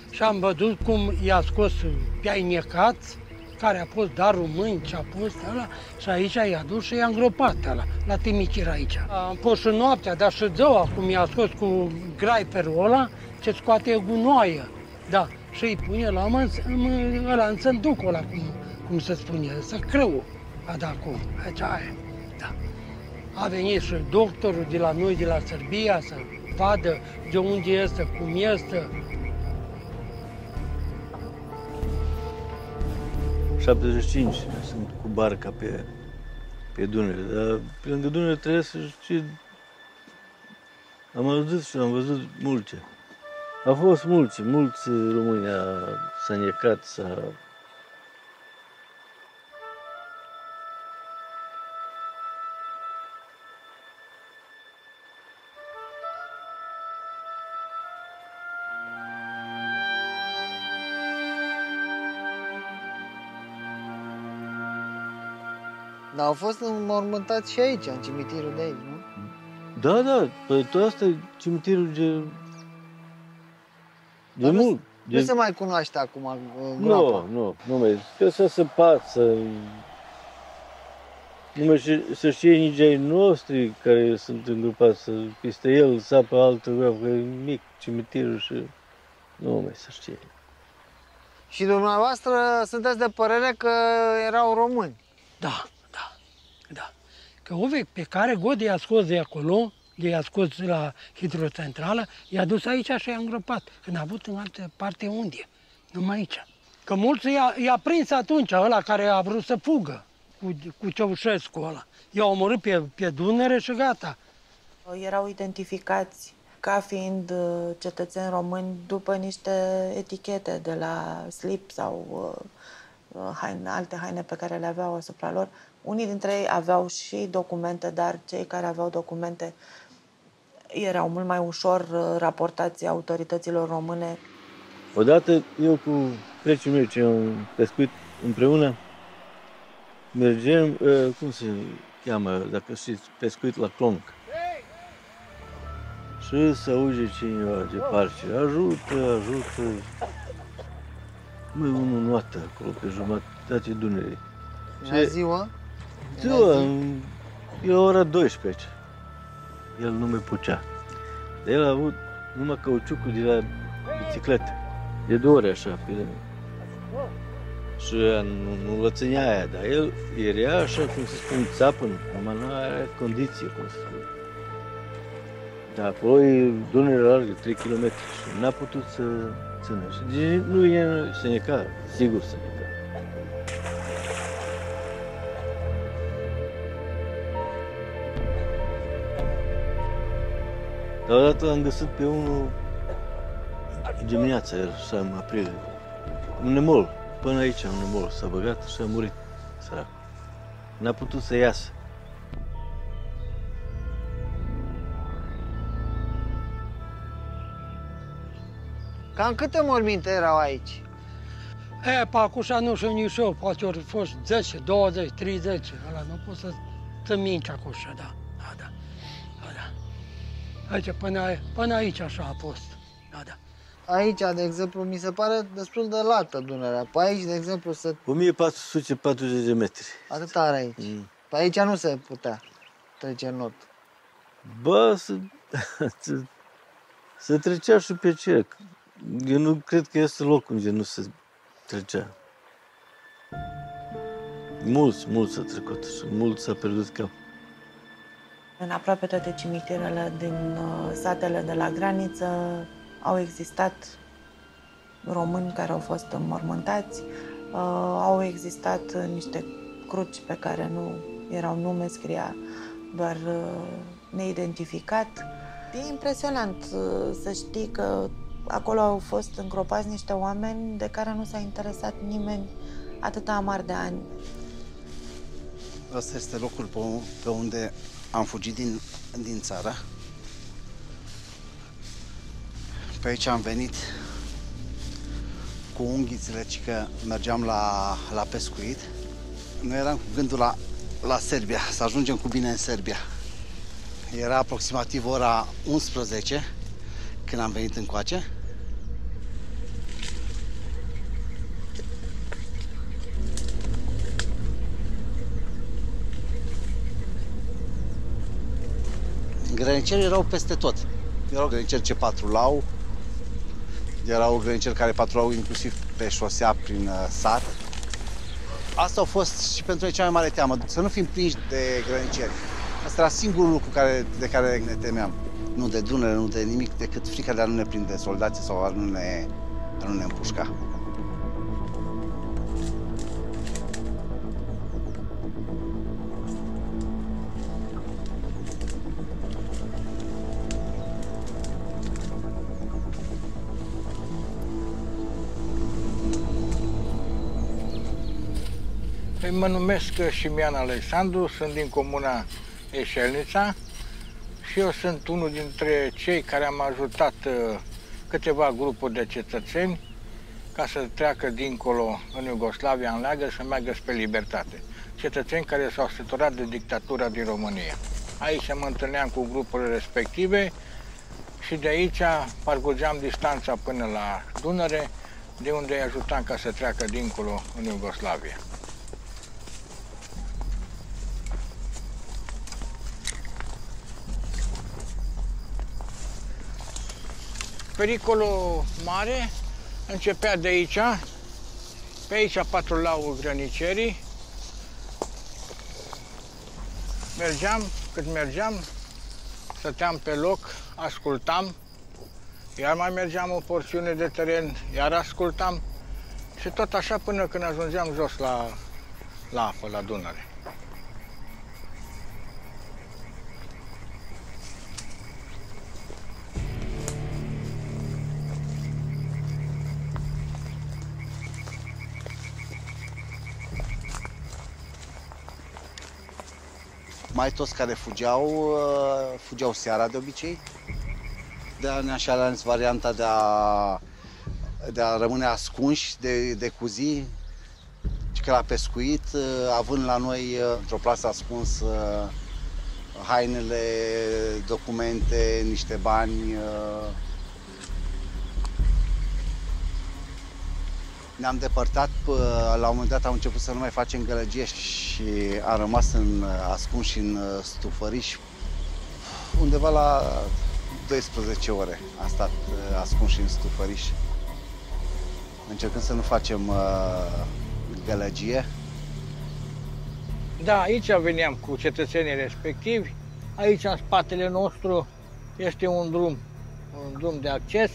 Și am văzut cum i-a scos pe ai necați, care a fost dar români ce a fost ăla, și aici i-a dus și i-a îngropat ăla, la Timicir aici. Am fost și noaptea, dar și ziua, cum i-a scos cu graiperul ăla, ce scoate gunoaie, da, și îi pune la mă, ăla, în sânducul ăla, cum, cum se spune, să crău, a da acum, aici aia, da. A venit și doctorul de la noi, de la Serbia, să vadă de unde este, cum este, 75 sunt cu barca pe, pe Dunăre, dar pe lângă Dunăre trebuie să și am văzut și am văzut multe. Au fost mulți, mulți români s-a necat, s-a... Dar au fost înmormântați și aici, în cimitirul de aici, nu? Da, da, păi tot asta e cimitirul de... De Dar nu- mult. Nu de... se mai cunoaște acum uh, Nu, groapa. nu, nu mai. Că să săpat, să... Nu mai știe- să știe nici ai noștri care sunt îngrupați, să peste el sapă altă groapă, că e mic cimitirul și nu mai să știe. Și dumneavoastră sunteți de părere că erau români. Da, da, da. Că Ove pe care God i-a scos de acolo, de i-a scos de la hidrocentrală, i-a dus aici și i-a îngropat. Când a avut în altă parte unde? Numai aici. Că mulți i-a, i-a prins atunci, ăla care a vrut să fugă cu, cu Ceaușescu ăla. I-a omorât pe, pe Dunăre și gata. Erau identificați ca fiind uh, cetățeni români după niște etichete de la slip sau uh, uh, haine, alte haine pe care le aveau asupra lor. Unii dintre ei aveau și documente, dar cei care aveau documente erau mult mai ușor raportați autorităților române. Odată eu cu precii mei ce am pescuit împreună, mergem, cum se cheamă, dacă știți, pescuit la clonc. Și să auge cineva de parce, ajută, ajută. Măi, unul noată acolo, pe jumătate Dunării. La ziua? Ziua, e ora 12 El nu mai pucea. Dar el a avut numai cauciucul de la bicicletă. De două ori așa, pe lângă. Și nu, nu ținea aia, dar el era așa, cum se spune, țapăn, numai nu are condiție, cum se spune. Dar acolo e Dunăre largă, 3 km și n-a putut să țină. Și deci nu e să neca, sigur să neca. Odată am găsit pe unul dimineața, era 6 aprilie, un nemol, până aici, un nemol, s-a băgat și a murit, sărac. N-a putut să iasă. Cam câte morminte erau aici? E, pe acușa nu știu nici eu, poate ori fost 10, 20, 30, ăla nu pot să, să minci acușa, da, da, da, da, da. Aici, până, până aici așa a fost, da, da. Aici, de exemplu, mi se pare destul de lată Dunărea. Pe aici, de exemplu, să... 1440 de metri. Atât are aici. Mm. Pe aici nu se putea trece not. Bă, să, să, să trecea și pe ce? Eu nu cred că este loc unde nu se trecea. Mulți, mulți s-a trecut și mulți s-a pierdut cap. În aproape toate cimitirele din uh, satele de la graniță au existat români care au fost înmormântați, uh, au existat niște cruci pe care nu erau nume, scria doar uh, neidentificat. E impresionant să știi că Acolo au fost îngropați niște oameni de care nu s-a interesat nimeni atâta amar de ani. Asta este locul pe unde am fugit din, din țară. Pe aici am venit cu unghițele, ci că mergeam la, la pescuit. Noi eram cu gândul la, la Serbia, să ajungem cu bine în Serbia. Era aproximativ ora 11 când am venit încoace. Grăniceri erau peste tot. Erau grăniceri ce patrulau, erau grăniceri care patrulau inclusiv pe șosea prin uh, sat. Asta a fost și pentru ei cea mai mare teamă, să nu fim prinși de grăniceri. Asta era singurul lucru care, de care ne temeam. Nu de Dunăre, nu de nimic, decât frica de a nu ne prinde soldații sau a nu ne, a nu ne împușca. Mă numesc Șimian Alexandru, sunt din comuna Eșelnița și eu sunt unul dintre cei care am ajutat uh, câteva grupuri de cetățeni ca să treacă dincolo în Iugoslavia, în leagă, să meargă spre libertate. Cetățeni care s-au săturat de dictatura din România. Aici mă întâlneam cu grupurile respective și de aici parcurgeam distanța până la Dunăre, de unde îi ajutam ca să treacă dincolo în Iugoslavia. Pericolul mare începea de aici, pe aici patrulau grănicerii. Mergeam, cât mergeam, stăteam pe loc, ascultam, iar mai mergeam o porțiune de teren, iar ascultam și tot așa până când ajungeam jos la, la apă, la Dunăre. Mai toți care fugeau, uh, fugeau seara de obicei. De a ne așa ales varianta de a, de a rămâne ascunși de, de cu zi, și că la pescuit, uh, având la noi uh, într-o plasă ascuns uh, hainele, documente, niște bani, ne-am depărtat, pă- la un moment dat am început să nu mai facem gălăgie și am rămas în, ascunși în uh, stufăriș undeva la 12 ore am stat uh, ascunși în stufăriș încercând să nu facem uh, gălăgie. Da, aici veneam cu cetățenii respectivi. Aici, în spatele nostru, este un drum, un drum de acces.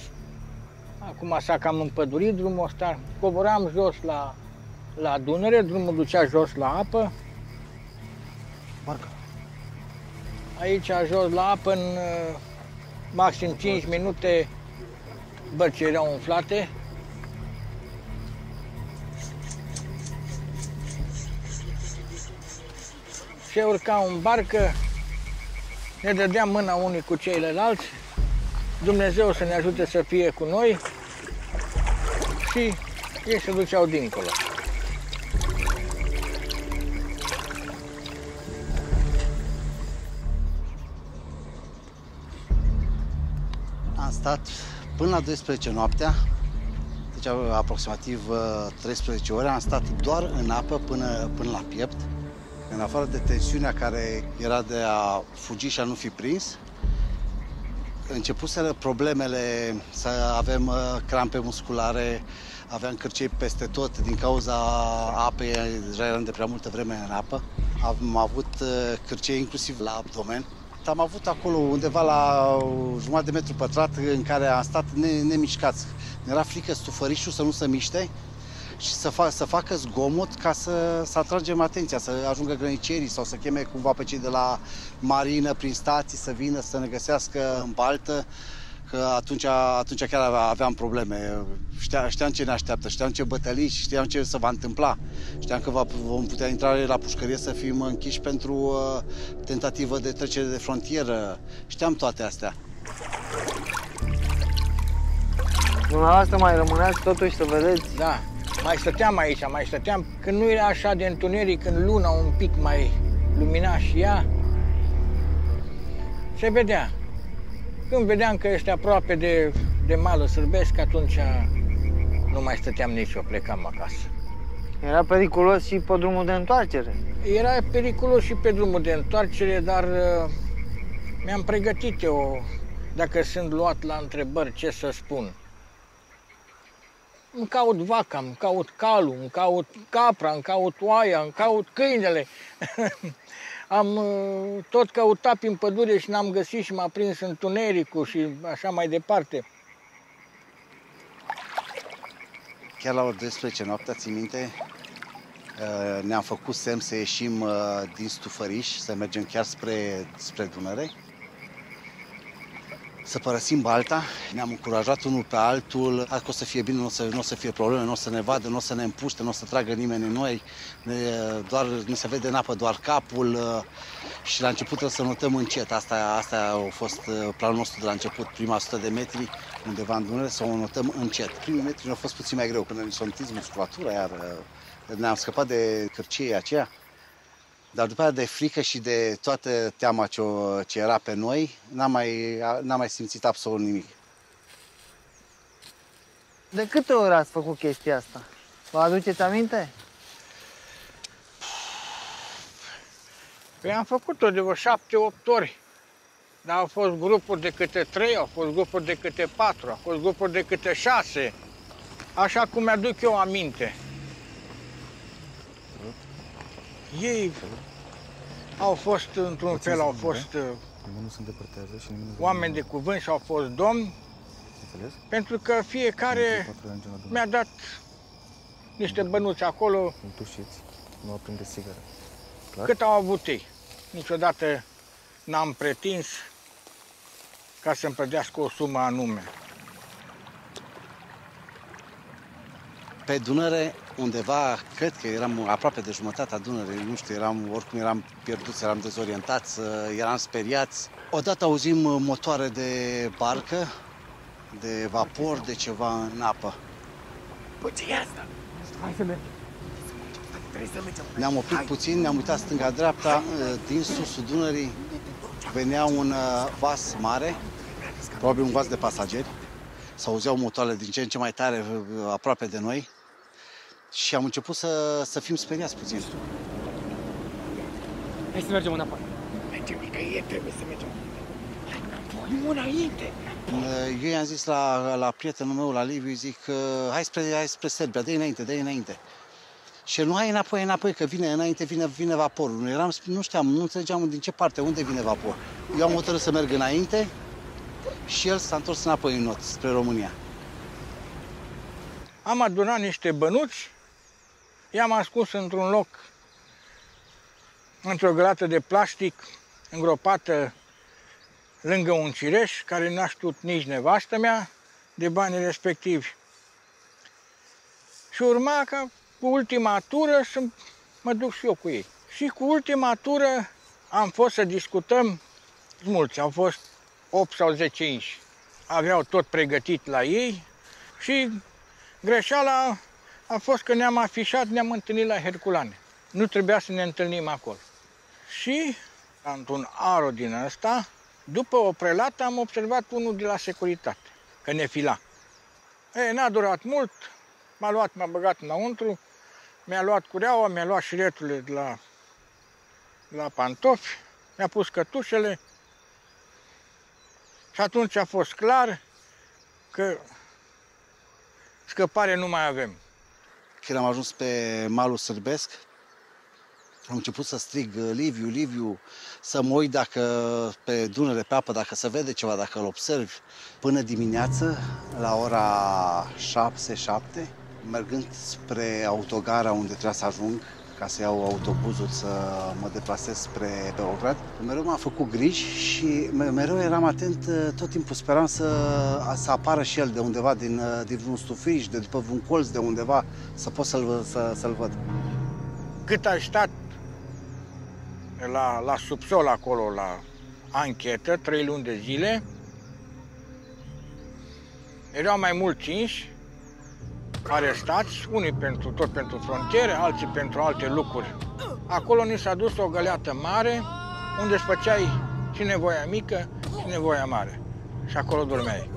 Acum s-a cam împădurit drumul ăsta. Coboram jos la, la Dunăre, drumul ducea jos la apă. Marca. Aici, jos la apă, în uh, maxim 5 minute, bărci erau umflate. Se urca în barcă, ne dădeam mâna unii cu ceilalți, Dumnezeu să ne ajute să fie cu noi și ei se duceau dincolo. Am stat până la 12 noaptea, deci aproximativ uh, 13 ore, am stat doar în apă până, până la piept. În afară de tensiunea care era de a fugi și a nu fi prins, începuseră problemele să avem uh, crampe musculare, aveam cârcei peste tot din cauza apei, deja eram de prea multă vreme în apă. Am avut uh, cârcei inclusiv la abdomen. Am avut acolo undeva la o jumătate de metru pătrat în care am stat ne, nemișcați. Ne era frică stufărișul să nu se miște și să, fa- să facă zgomot ca să, să atragem atenția, să ajungă grănicerii sau să cheme cumva pe cei de la marină prin stații să vină să ne găsească în baltă că atunci, atunci chiar aveam probleme. Știa, știam ce ne așteaptă, știam ce bătălii și știam ce se va întâmpla. Știam că va, vom putea intra la pușcărie să fim închiși pentru uh, tentativă de trecere de frontieră. Știam toate astea. Dumneavoastră mai rămâneați totuși să vedeți? Da, mai stăteam aici, mai stăteam. Când nu era așa de întuneric, când luna un pic mai lumina și ea, se vedea. Când vedeam că este aproape de, de mală sârbesc, atunci nu mai stăteam nici eu, plecam acasă. Era periculos și pe drumul de întoarcere. Era periculos și pe drumul de întoarcere, dar uh, mi-am pregătit eu, dacă sunt luat la întrebări, ce să spun. Îmi caut vaca, îmi caut calul, îmi caut capra, îmi caut oaia, îmi caut câinele. Am uh, tot căutat prin pădure și n-am găsit și m-a prins întunericul și așa mai departe. Chiar la ori 12 noaptea, țin minte, uh, ne-am făcut semn să ieșim uh, din Stufăriș, să mergem chiar spre, spre Dunăre, să părăsim Balta, ne-am încurajat unul pe altul, hai că o să fie bine, nu o să, nu o să fie probleme, nu o să ne vadă, nu o să ne împuște, nu o să tragă nimeni în noi, ne, doar, ne se vede în apă doar capul uh, și la început trebuie să notăm încet, asta, asta a fost uh, planul nostru de la început, prima 100 de metri undeva în Dunăre, să o notăm încet. Primii metri au fost puțin mai greu, până ne s-a întins musculatura, iar uh, ne-am scăpat de cârceii aceea, dar după aia de frică și de toată teama ce, o, ce era pe noi, n-am mai, n-am mai simțit absolut nimic. De câte ori ați făcut chestia asta? Vă aduceți aminte? Păi am făcut-o de vreo șapte-opt ori. Dar au fost grupuri de câte trei, au fost grupuri de câte patru, au fost grupuri de câte șase. Așa cum mi-aduc eu aminte. Ei au fost, într-un fel, au fost uh, Nimeni nu se îndepărtează și nimeni nu oameni de cuvânt și au fost domni, Înțeles? pentru că fiecare mi-a dat niște bănuți acolo Nu tușiți, nu aprindeți sigara. Clar? cât au avut ei. Niciodată n-am pretins ca să-mi plătească o sumă anume. Pe Dunăre, undeva, cred că eram aproape de jumătatea Dunărei, nu știu, eram, oricum eram pierduți, eram dezorientați, eram speriați. Odată auzim motoare de barcă, de vapor, de ceva în apă. Bă, ce e asta? Hai să mergem. Trebuie să mergem. Ne-am oprit puțin, ne-am uitat stânga-dreapta, din susul Dunării venea un uh, vas mare, probabil un vas de pasageri. S-auzeau motoarele din ce în ce mai tare uh, aproape de noi și am început să, să fim speriați puțin. Hai să mergem înapoi. Mergem, că e, trebuie să mergem. Hai înapoi, înainte. Uh, eu i-am zis la, la prietenul meu, la Liviu, zic, hai spre, hai spre Serbia, dă înainte, dă înainte. Și el, nu, hai înapoi, înapoi, că vine înainte, vine, vine vaporul. Nu, eram, nu știam, nu înțelegeam din ce parte, unde vine vapor. Eu am hotărât să merg înainte și el s-a întors înapoi în not, spre România. Am adunat niște bănuți, i-am ascuns într-un loc, într-o grată de plastic, îngropată lângă un cireș, care n-a știut nici nevastă mea de banii respectivi. Și urma ca cu ultima tură să mă duc și eu cu ei. Și cu ultima tură am fost să discutăm, mulți, au fost 8 sau 10 inși. Aveau tot pregătit la ei și greșeala a fost că ne-am afișat, ne-am întâlnit la Herculane. Nu trebuia să ne întâlnim acolo. Și, într-un aro din ăsta, după o prelată am observat unul de la securitate, că ne fila. E, n-a durat mult, m-a luat, m-a băgat înăuntru, mi-a luat cureaua, mi-a luat șireturile de la, de la pantofi, mi-a pus cătușele și atunci a fost clar că scăpare nu mai avem. Când am ajuns pe malul sârbesc, am început să strig Liviu, Liviu, să mă uit dacă pe Dunăre, pe apă, dacă se vede ceva, dacă îl observi. Până dimineață, la ora 6-7, mergând spre autogara unde trebuia să ajung, ca să iau autobuzul să mă deplasez spre Beograd. Mereu m-am făcut griji și mereu eram atent, tot timpul speram să, să apară și el de undeva, din, din vreun stufiș, de după vreun colț de undeva, să pot să-l, să, să-l văd. Cât ai stat la, la subsol acolo, la anchetă, trei luni de zile, erau mai mulți cinci arestați, unii pentru, tot pentru frontiere, alții pentru alte lucruri. Acolo ni s-a dus o găleată mare, unde îți făceai și nevoia mică și nevoia mare. Și acolo dormeai.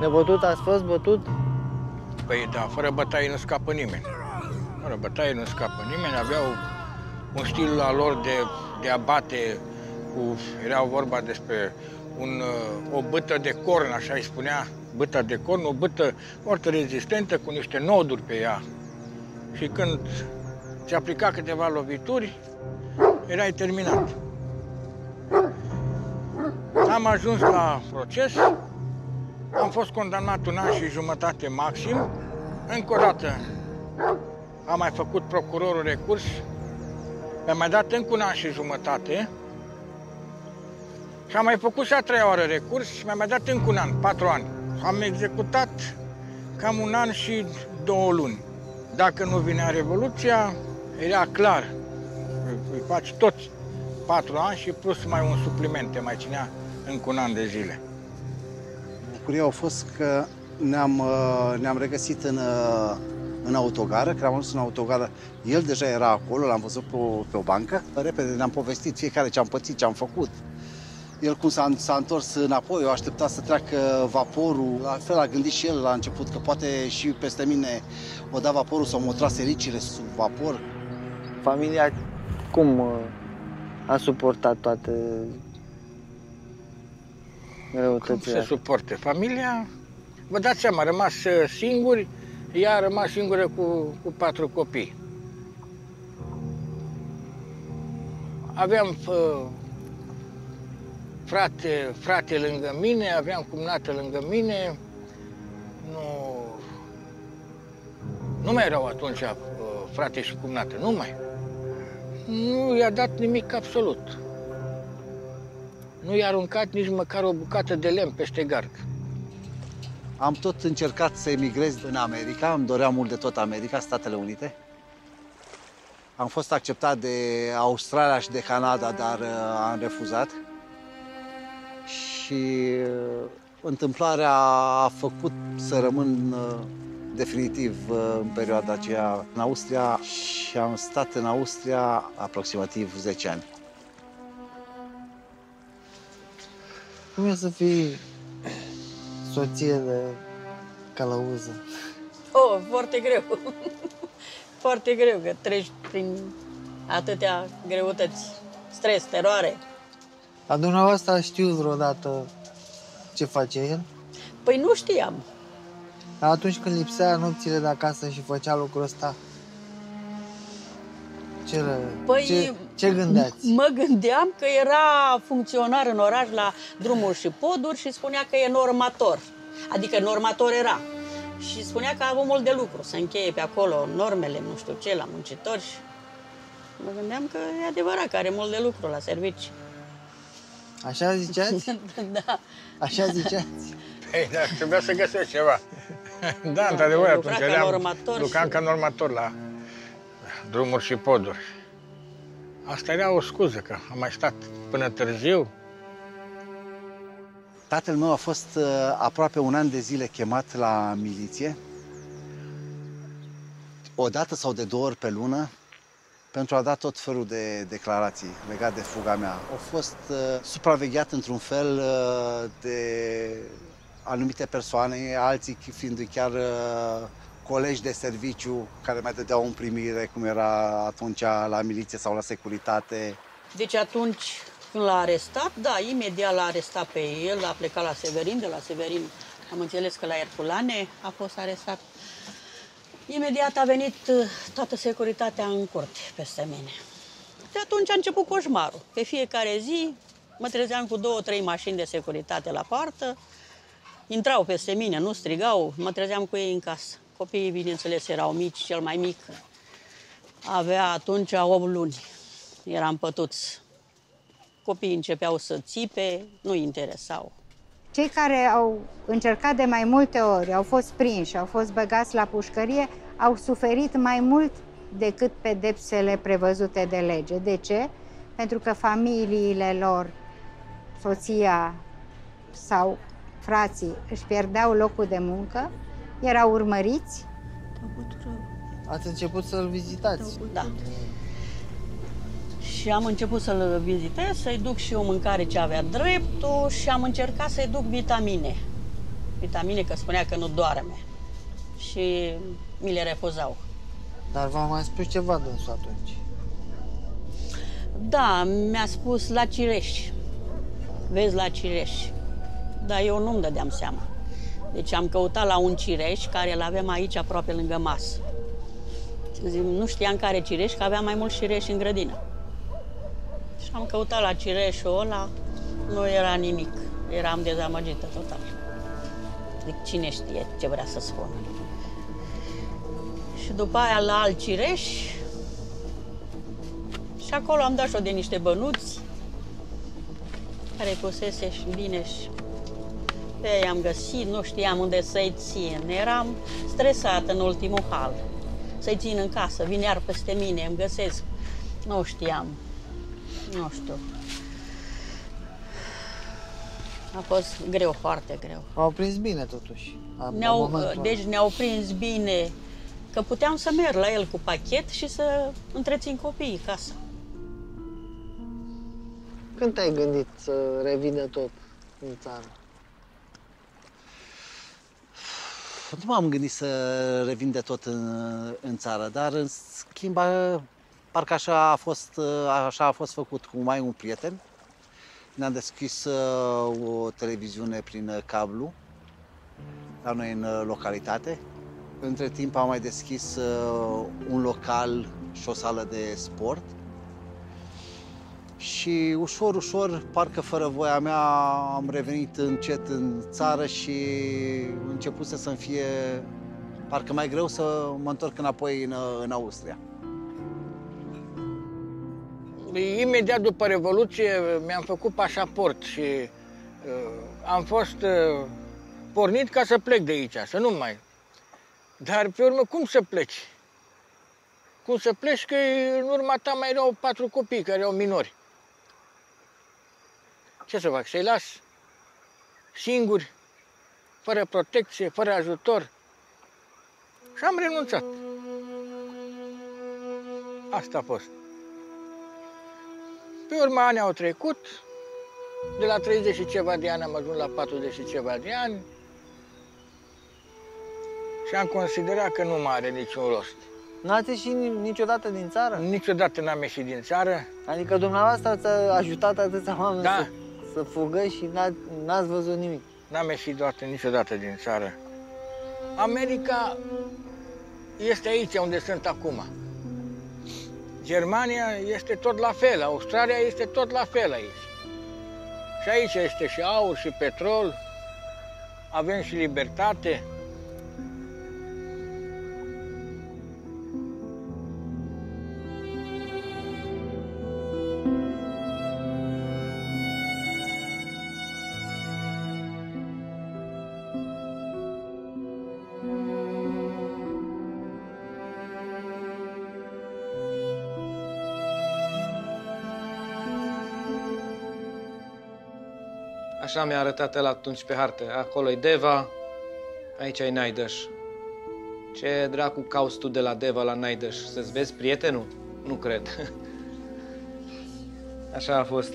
Nebătut ați fost bătut? Păi da, fără bătaie nu scapă nimeni. Fără bătaie nu scapă nimeni, aveau un stil al lor de, de abate, cu, era vorba despre un, o bâtă de corn, așa îi spunea băta de corn, o bătă foarte rezistentă, cu niște noduri pe ea. Și când ți aplica câteva lovituri, erai terminat. Am ajuns la proces, am fost condamnat un an și jumătate maxim. Încă o dată am mai făcut procurorul recurs, mi-a mai dat încă un an și jumătate și am mai făcut și a treia oară recurs și mi-a mai dat încă un an, patru ani. Am executat cam un an și două luni. Dacă nu vinea Revoluția, era clar. Îi faci toți patru ani și plus mai un supliment, te mai ținea încă un an de zile. Bucuria a fost că ne-am, ne-am regăsit în, în autogară, când am ajuns în autogară, el deja era acolo, l-am văzut pe o, pe o bancă. Repede ne-am povestit fiecare ce am pățit, ce am făcut. El cum s-a, s-a întors înapoi, eu așteptat să treacă vaporul, la fel a gândit și el la început că poate și peste mine o da vaporul sau mă trase ricile sub vapor. Familia cum uh, a suportat toate Cum se suporte? Familia, vă dați seama, a rămas uh, singuri, ea a rămas singură cu, cu patru copii. Aveam uh, frate, frate lângă mine, aveam cumnată lângă mine. Nu, nu mai erau atunci uh, frate și cumnată, nu mai. Nu i-a dat nimic absolut. Nu i-a aruncat nici măcar o bucată de lemn peste gard. Am tot încercat să emigrez în America, îmi doream mult de tot America, Statele Unite. Am fost acceptat de Australia și de Canada, dar uh, am refuzat. Și uh, întâmplarea a făcut să rămân uh, definitiv uh, în perioada aceea în Austria și am stat în Austria aproximativ 10 ani. Cum e să fii soție de călăuză? Oh, foarte greu. foarte greu, că treci prin atâtea greutăți. Stres, teroare. Dar dumneavoastră a știut vreodată ce face el? Păi nu știam. Dar atunci când lipsea nopțile de acasă și făcea lucrul ăsta, ce, Păi, ce, ce gândeați? Mă gândeam că era funcționar în oraș la drumuri și poduri și spunea că e normator. Adică normator era. Și spunea că a avut mult de lucru, să încheie pe acolo normele, nu știu ce, la muncitori. Și mă gândeam că e adevărat că are mult de lucru la servici. Așa ziceați? da. Așa ziceați? Păi, da, trebuia să găsesc ceva. Da, într-adevăr, lucra atunci ca eram, normator lucram și- ca normator la drumuri și poduri. Asta era o scuză, că am mai stat până târziu. Tatăl meu a fost uh, aproape un an de zile chemat la miliție, o dată sau de două ori pe lună, pentru a da tot felul de declarații legate de fuga mea. Au fost uh, supravegheat într-un fel uh, de anumite persoane, alții fiind chiar uh, colegi de serviciu care mai dădeau în primire, cum era atunci la miliție sau la securitate. Deci atunci când l-a arestat, da, imediat l-a arestat pe el, a plecat la Severin, de la Severin am înțeles că la Herculane a fost arestat. Imediat a venit uh, toată securitatea în curte peste mine. De atunci a început coșmarul. Pe fiecare zi mă trezeam cu două, trei mașini de securitate la poartă, intrau peste mine, nu strigau, mă trezeam cu ei în casă. Copiii, bineînțeles, erau mici, cel mai mic avea atunci 8 luni. Eram pătuți. Copiii începeau să țipe, nu interesau. Cei care au încercat de mai multe ori, au fost prinși, au fost băgați la pușcărie, au suferit mai mult decât pedepsele prevăzute de lege. De ce? Pentru că familiile lor, soția sau frații își pierdeau locul de muncă, erau urmăriți. Ați început să-l vizitați? Da. Și am început să-l vizitez, să-i duc și o mâncare ce avea dreptul și am încercat să-i duc vitamine. Vitamine, că spunea că nu doarme. Și mi le refuzau. Dar v-am mai spus ceva dânsul atunci. Da, mi-a spus la cireș. Vezi la cireș. Dar eu nu-mi dădeam seama. Deci am căutat la un cireș care îl avem aici aproape lângă masă. Și zic, nu știam care cireș, că avea mai mult cireș în grădină. Și am căutat la cireșul ăla, nu era nimic. Eram dezamăgită total. Zic, cine știe ce vrea să spună. Și după aia la alt cireș, și acolo am dat și-o de niște bănuți care pusese și bine și pe ei am găsit, nu știam unde să-i țin. Eram stresată în ultimul hal. Să-i țin în casă, vine iar peste mine, îmi găsesc. Nu știam. Nu știu. A fost greu, foarte greu. Au prins bine totuși. la Ne-au, momentul ăla. deci ne-au prins bine că puteam să merg la el cu pachet și să întrețin copiii casă. Când te-ai gândit să revină tot în țară? Nu m-am gândit să revin de tot în, în țară, dar în schimb, a- parcă așa a fost, așa a fost făcut cu mai un prieten. Ne-am deschis uh, o televiziune prin uh, cablu la noi în uh, localitate. Între timp am mai deschis uh, un local și o sală de sport. Și ușor, ușor, parcă fără voia mea, am revenit încet în țară și începuse să-mi fie parcă mai greu să mă întorc înapoi în, în Austria. Imediat după Revoluție mi-am făcut pașaport și uh, am fost uh, pornit ca să plec de aici, să nu mai... Dar pe urmă, cum să pleci? Cum să pleci că în urma ta mai erau patru copii care erau minori. Ce să fac? Să-i las singuri, fără protecție, fără ajutor? Și am renunțat. Asta a fost. Pe urma ani au trecut, de la 30 și ceva de ani am ajuns la 40 și ceva de ani și am considerat că nu mai are niciun rost. N-ați ieșit niciodată din țară? Niciodată n-am ieșit din țară. Adică dumneavoastră ați ajutat atâția oameni Da. să, să fugă și n-ați, n-ați văzut nimic. N-am ieșit doar niciodată din țară. America este aici unde sunt acum. Germania este tot la fel, Australia este tot la fel aici. Și aici este și aur și petrol, avem și libertate. Așa mi-a arătat el atunci pe hartă. Acolo e Deva, aici e Naidăș. Ce dracu cauți tu de la Deva la Naidăș? Să-ți vezi prietenul? Nu cred. Așa a fost.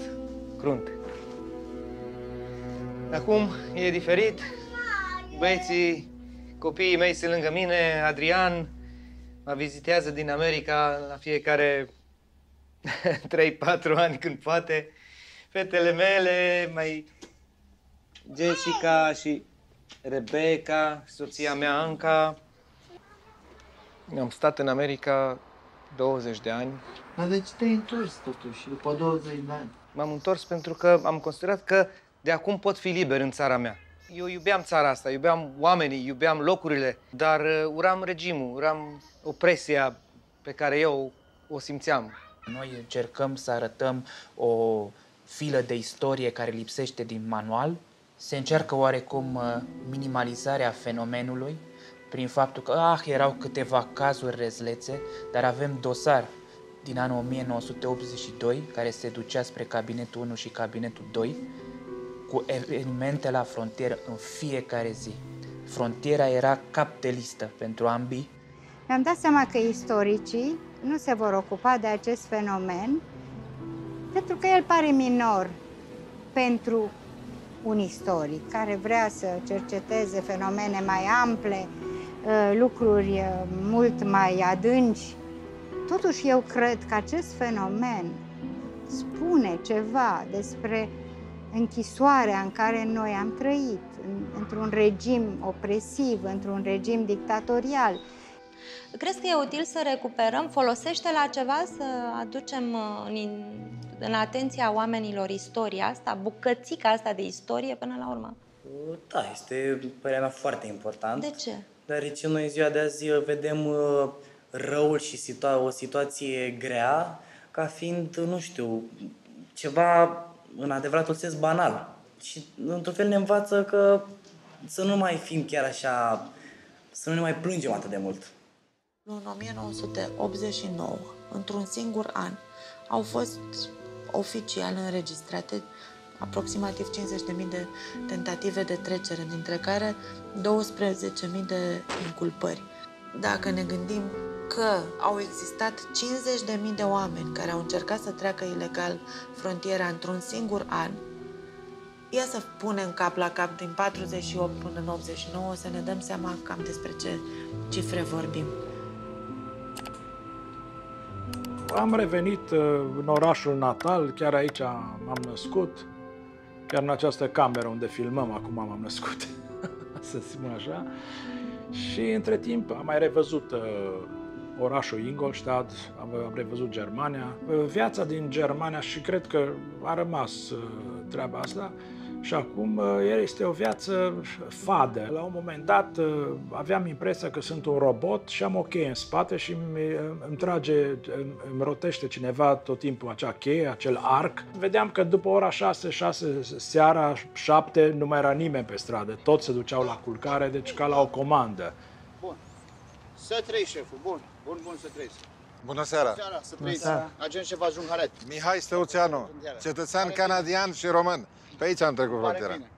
Crunt. Acum e diferit. Băieții, copiii mei sunt lângă mine, Adrian mă vizitează din America la fiecare 3-4 ani când poate. Fetele mele, mai Jessica și Rebecca, soția mea Anca. Am stat în America 20 de ani. Dar de ce te-ai întors totuși, după 20 de ani? M-am întors pentru că am considerat că de acum pot fi liber în țara mea. Eu iubeam țara asta, iubeam oamenii, iubeam locurile, dar uh, uram regimul, uram opresia pe care eu o simțeam. Noi încercăm să arătăm o filă de istorie care lipsește din manual. Se încearcă oarecum uh, minimalizarea fenomenului prin faptul că ah, erau câteva cazuri rezlețe, dar avem dosar din anul 1982 care se ducea spre cabinetul 1 și cabinetul 2 cu evenimente la frontieră în fiecare zi. Frontiera era cap de listă pentru ambii Mi-am dat seama că istoricii nu se vor ocupa de acest fenomen pentru că el pare minor pentru un istoric care vrea să cerceteze fenomene mai ample, uh, lucruri uh, mult mai adânci. Totuși eu cred că acest fenomen spune ceva despre închisoarea în care noi am trăit, în- într-un regim opresiv, într-un regim dictatorial. Crezi că e util să recuperăm? Folosește la ceva să aducem uh, în, în atenția oamenilor istoria asta, bucățica asta de istorie până la urmă? Da, este, după părerea mea, foarte important. De ce? Deoarece noi în ziua de azi uh, vedem uh, răul și situa- o situație grea ca fiind, nu știu, ceva în adevăratul sens banal. Și într-un fel ne învață că să nu mai fim chiar așa, să nu ne mai plângem atât de mult. În 1989, într-un singur an, au fost oficial înregistrate aproximativ 50.000 de tentative de trecere, dintre care 12.000 de inculpări. Dacă ne gândim că au existat 50.000 de oameni care au încercat să treacă ilegal frontiera într-un singur an, ia să punem cap la cap din 48 până în 89 să ne dăm seama cam despre ce cifre vorbim. Am revenit uh, în orașul natal, chiar aici m-am născut, chiar în această cameră unde filmăm acum m-am născut, să spun așa. Și între timp am mai revăzut uh, orașul Ingolstadt, am, am revăzut Germania. Uh, viața din Germania și cred că a rămas uh, treaba asta, și acum uh, este o viață fadă. La un moment dat uh, aveam impresia că sunt un robot și am o cheie în spate și îmi, îmi trage, îmi rotește cineva tot timpul acea cheie, acel arc. Vedeam că după ora 6, 6 seara, 7, nu mai era nimeni pe stradă. Toți se duceau la culcare, deci ca la o comandă. Bun. Să trăi, șeful. Bun. Bun, bun să trăiți. Bună seara! Seara, să trăiți. Agent șef ajung Haret. Mihai Steuțeanu, cetățean canadian și român. Pe aici am trecut Pare frontiera. bine.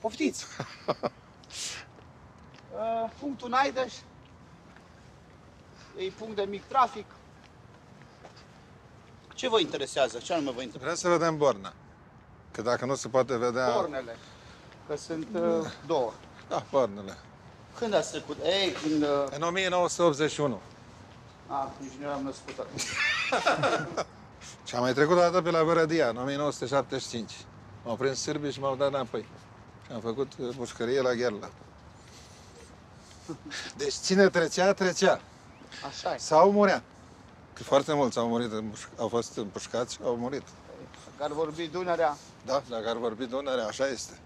Poftiți! Uh, punctul Naideș. E punct de mic trafic. Ce vă interesează? Ce anume vă interesează? Vreau să vedem borna. Că dacă nu se poate vedea... Bornele. Că sunt uh, două. Da, bornele. Când ați trecut? Ei, când... Uh... În 1981. A, nici nu eram născut atunci. Și am mai trecut o dată pe la Vărădia, în 1975. M-au prins sârbii și m-au dat înapoi. Și am făcut uh, mușcărie la Gherla. Deci cine trecea, trecea. Așa e. Sau murea. Că foarte mulți au murit, împuș- au fost împușcați și au murit. Care vorbi Dunărea. Da, dacă ar vorbi Dunărea, așa este.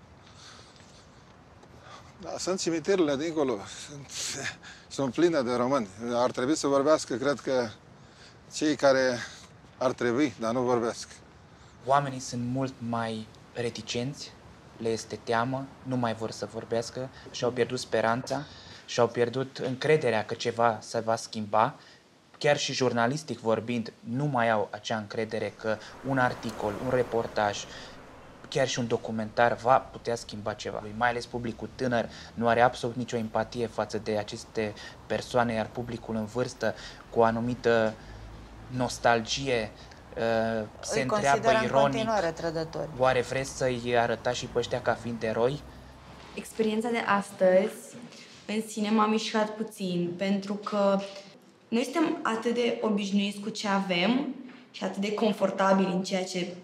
Da, sunt cimitirele dincolo, sunt, sunt pline de români. Ar trebui să vorbească, cred că, cei care ar trebui, dar nu vorbesc. Oamenii sunt mult mai reticenți, le este teamă, nu mai vor să vorbească, și-au pierdut speranța, și-au pierdut încrederea că ceva se va schimba. Chiar și jurnalistic vorbind, nu mai au acea încredere că un articol, un reportaj, chiar și un documentar va putea schimba ceva. Mai ales publicul tânăr nu are absolut nicio empatie față de aceste persoane, iar publicul în vârstă cu o anumită nostalgie uh, se Îi întreabă consideră în ironic continuare trădători. Oare vreți să-i arătați și pe ăștia ca fiind eroi? Experiența de astăzi în sine m-a mișcat puțin pentru că noi suntem atât de obișnuiți cu ce avem și atât de confortabili în ceea ce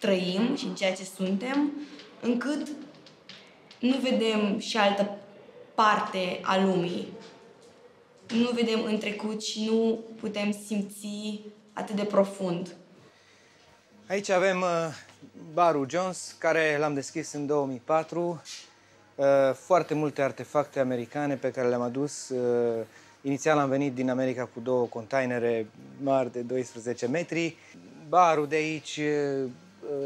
trăim și în ceea ce suntem, încât nu vedem și altă parte a lumii. Nu vedem în trecut și nu putem simți atât de profund. Aici avem uh, barul Jones, care l-am deschis în 2004. Uh, foarte multe artefacte americane pe care le-am adus. Uh, inițial am venit din America cu două containere mari de 12 metri. Barul de aici, uh,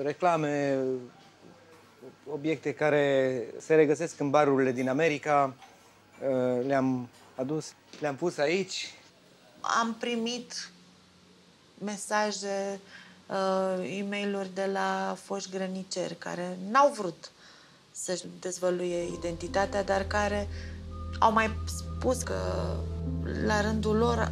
reclame, obiecte care se regăsesc în barurile din America. Uh, le-am adus, le-am pus aici. Am primit mesaje, uh, e mail de la foști grăniceri care n-au vrut să-și dezvăluie identitatea, dar care au mai spus că la rândul lor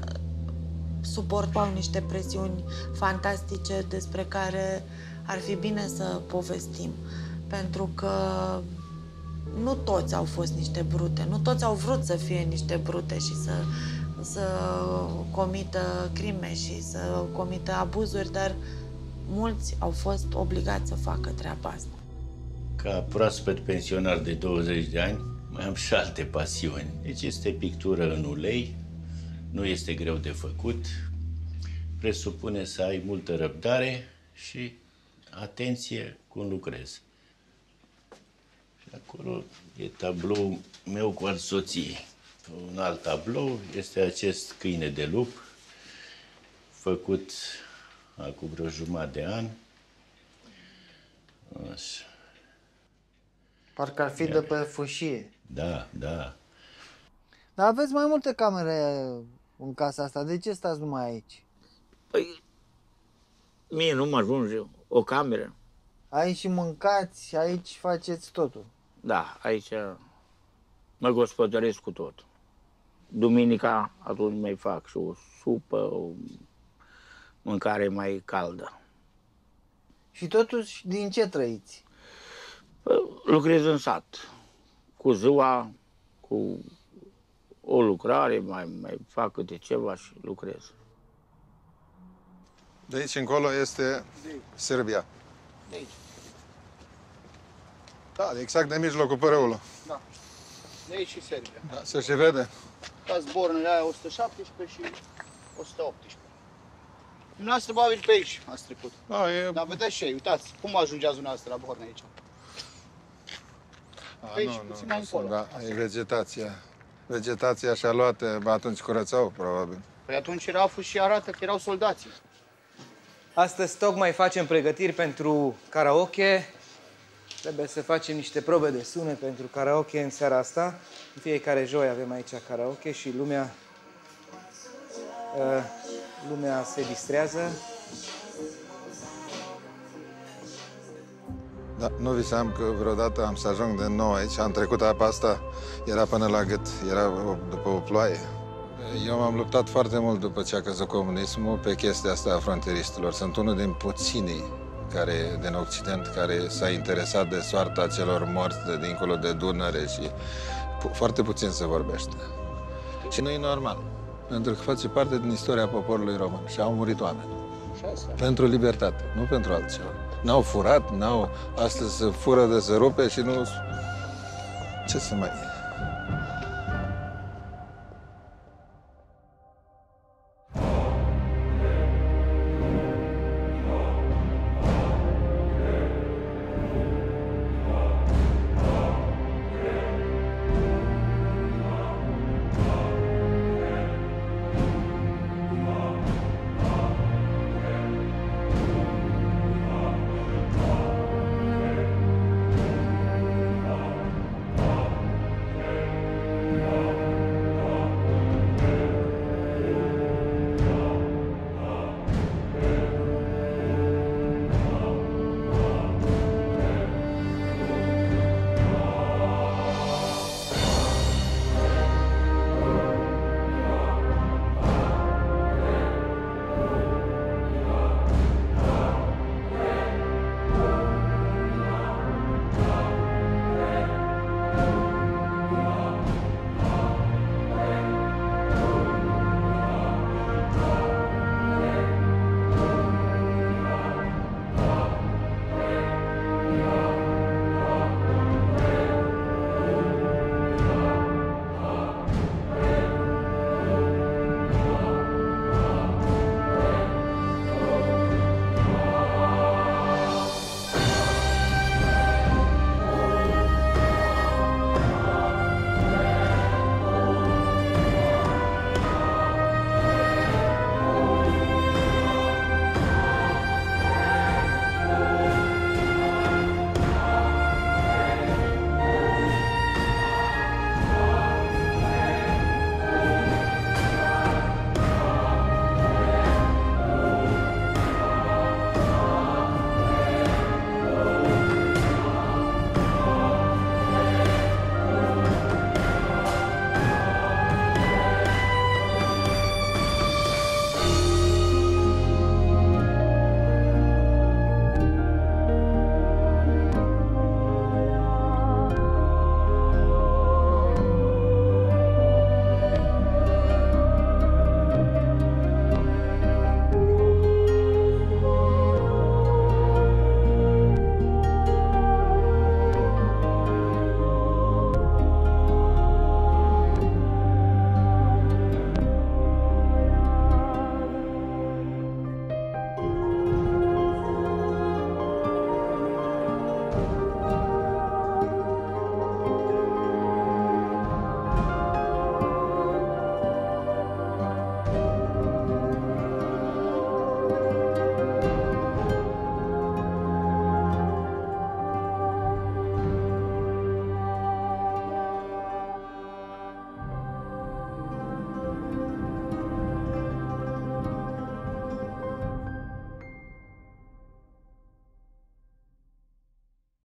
suportau niște presiuni fantastice despre care ar fi bine să povestim. Pentru că nu toți au fost niște brute, nu toți au vrut să fie niște brute și să, să comită crime și să comită abuzuri, dar mulți au fost obligați să facă treaba asta. Ca proaspăt pensionar de 20 de ani, mai am și alte pasiuni. Deci este pictură în ulei, nu este greu de făcut, presupune să ai multă răbdare și atenție cum lucrezi. Și acolo e tablou meu cu al soției. Un alt tablou este acest câine de lup, făcut acum vreo jumătate de an. Așa. Parcă ar fi de pe fâșie. Da, da. Dar aveți mai multe camere în casa asta. De ce stați numai aici? Păi, mie nu mă ajunge o cameră. Aici și mâncați, aici faceți totul. Da, aici mă gospodăresc cu tot. Duminica atunci mai fac și o supă, o mâncare mai caldă. Și totuși, din ce trăiți? Lucrez în sat. Cu ziua, cu o lucrare, mai, mai fac câte ceva și lucrez. De aici încolo este Serbia. De aici. Da, exact de mijlocul părăului. Da. De aici și Serbia. Da, se și vede. Da, zbornele aia 117 și 118. Dumneavoastră, probabil, pe aici ați trecut. Da, e... Dar vedeți ce, uitați, cum ajungeați dumneavoastră la Borne aici? A, Aici, nu, nu, puțin nu mai sunt, încolo. da, e vegetația. Vegetația și-a luat, eh, atunci curățau, probabil. Păi atunci raful și arată că erau soldații. Astăzi tocmai facem pregătiri pentru karaoke. Trebuie să facem niște probe de sunet pentru karaoke în seara asta. În fiecare joi avem aici karaoke și lumea, uh, lumea se distrează. Da, nu visam că vreodată am să ajung de nou aici. Am trecut apa asta, era până la gât, era o, după o ploaie. Eu m-am luptat foarte mult după ce a căzut comunismul pe chestia asta a fronteristilor. Sunt unul din puținii care, din Occident care s-a interesat de soarta celor morți de dincolo de Dunăre și pu- foarte puțin se vorbește. Și nu e normal, pentru că face parte din istoria poporului român și au murit oameni. Și asta. Pentru libertate, nu pentru altceva. N-au furat, n-au... Astăzi se fură de se rupe și nu... Ce să mai...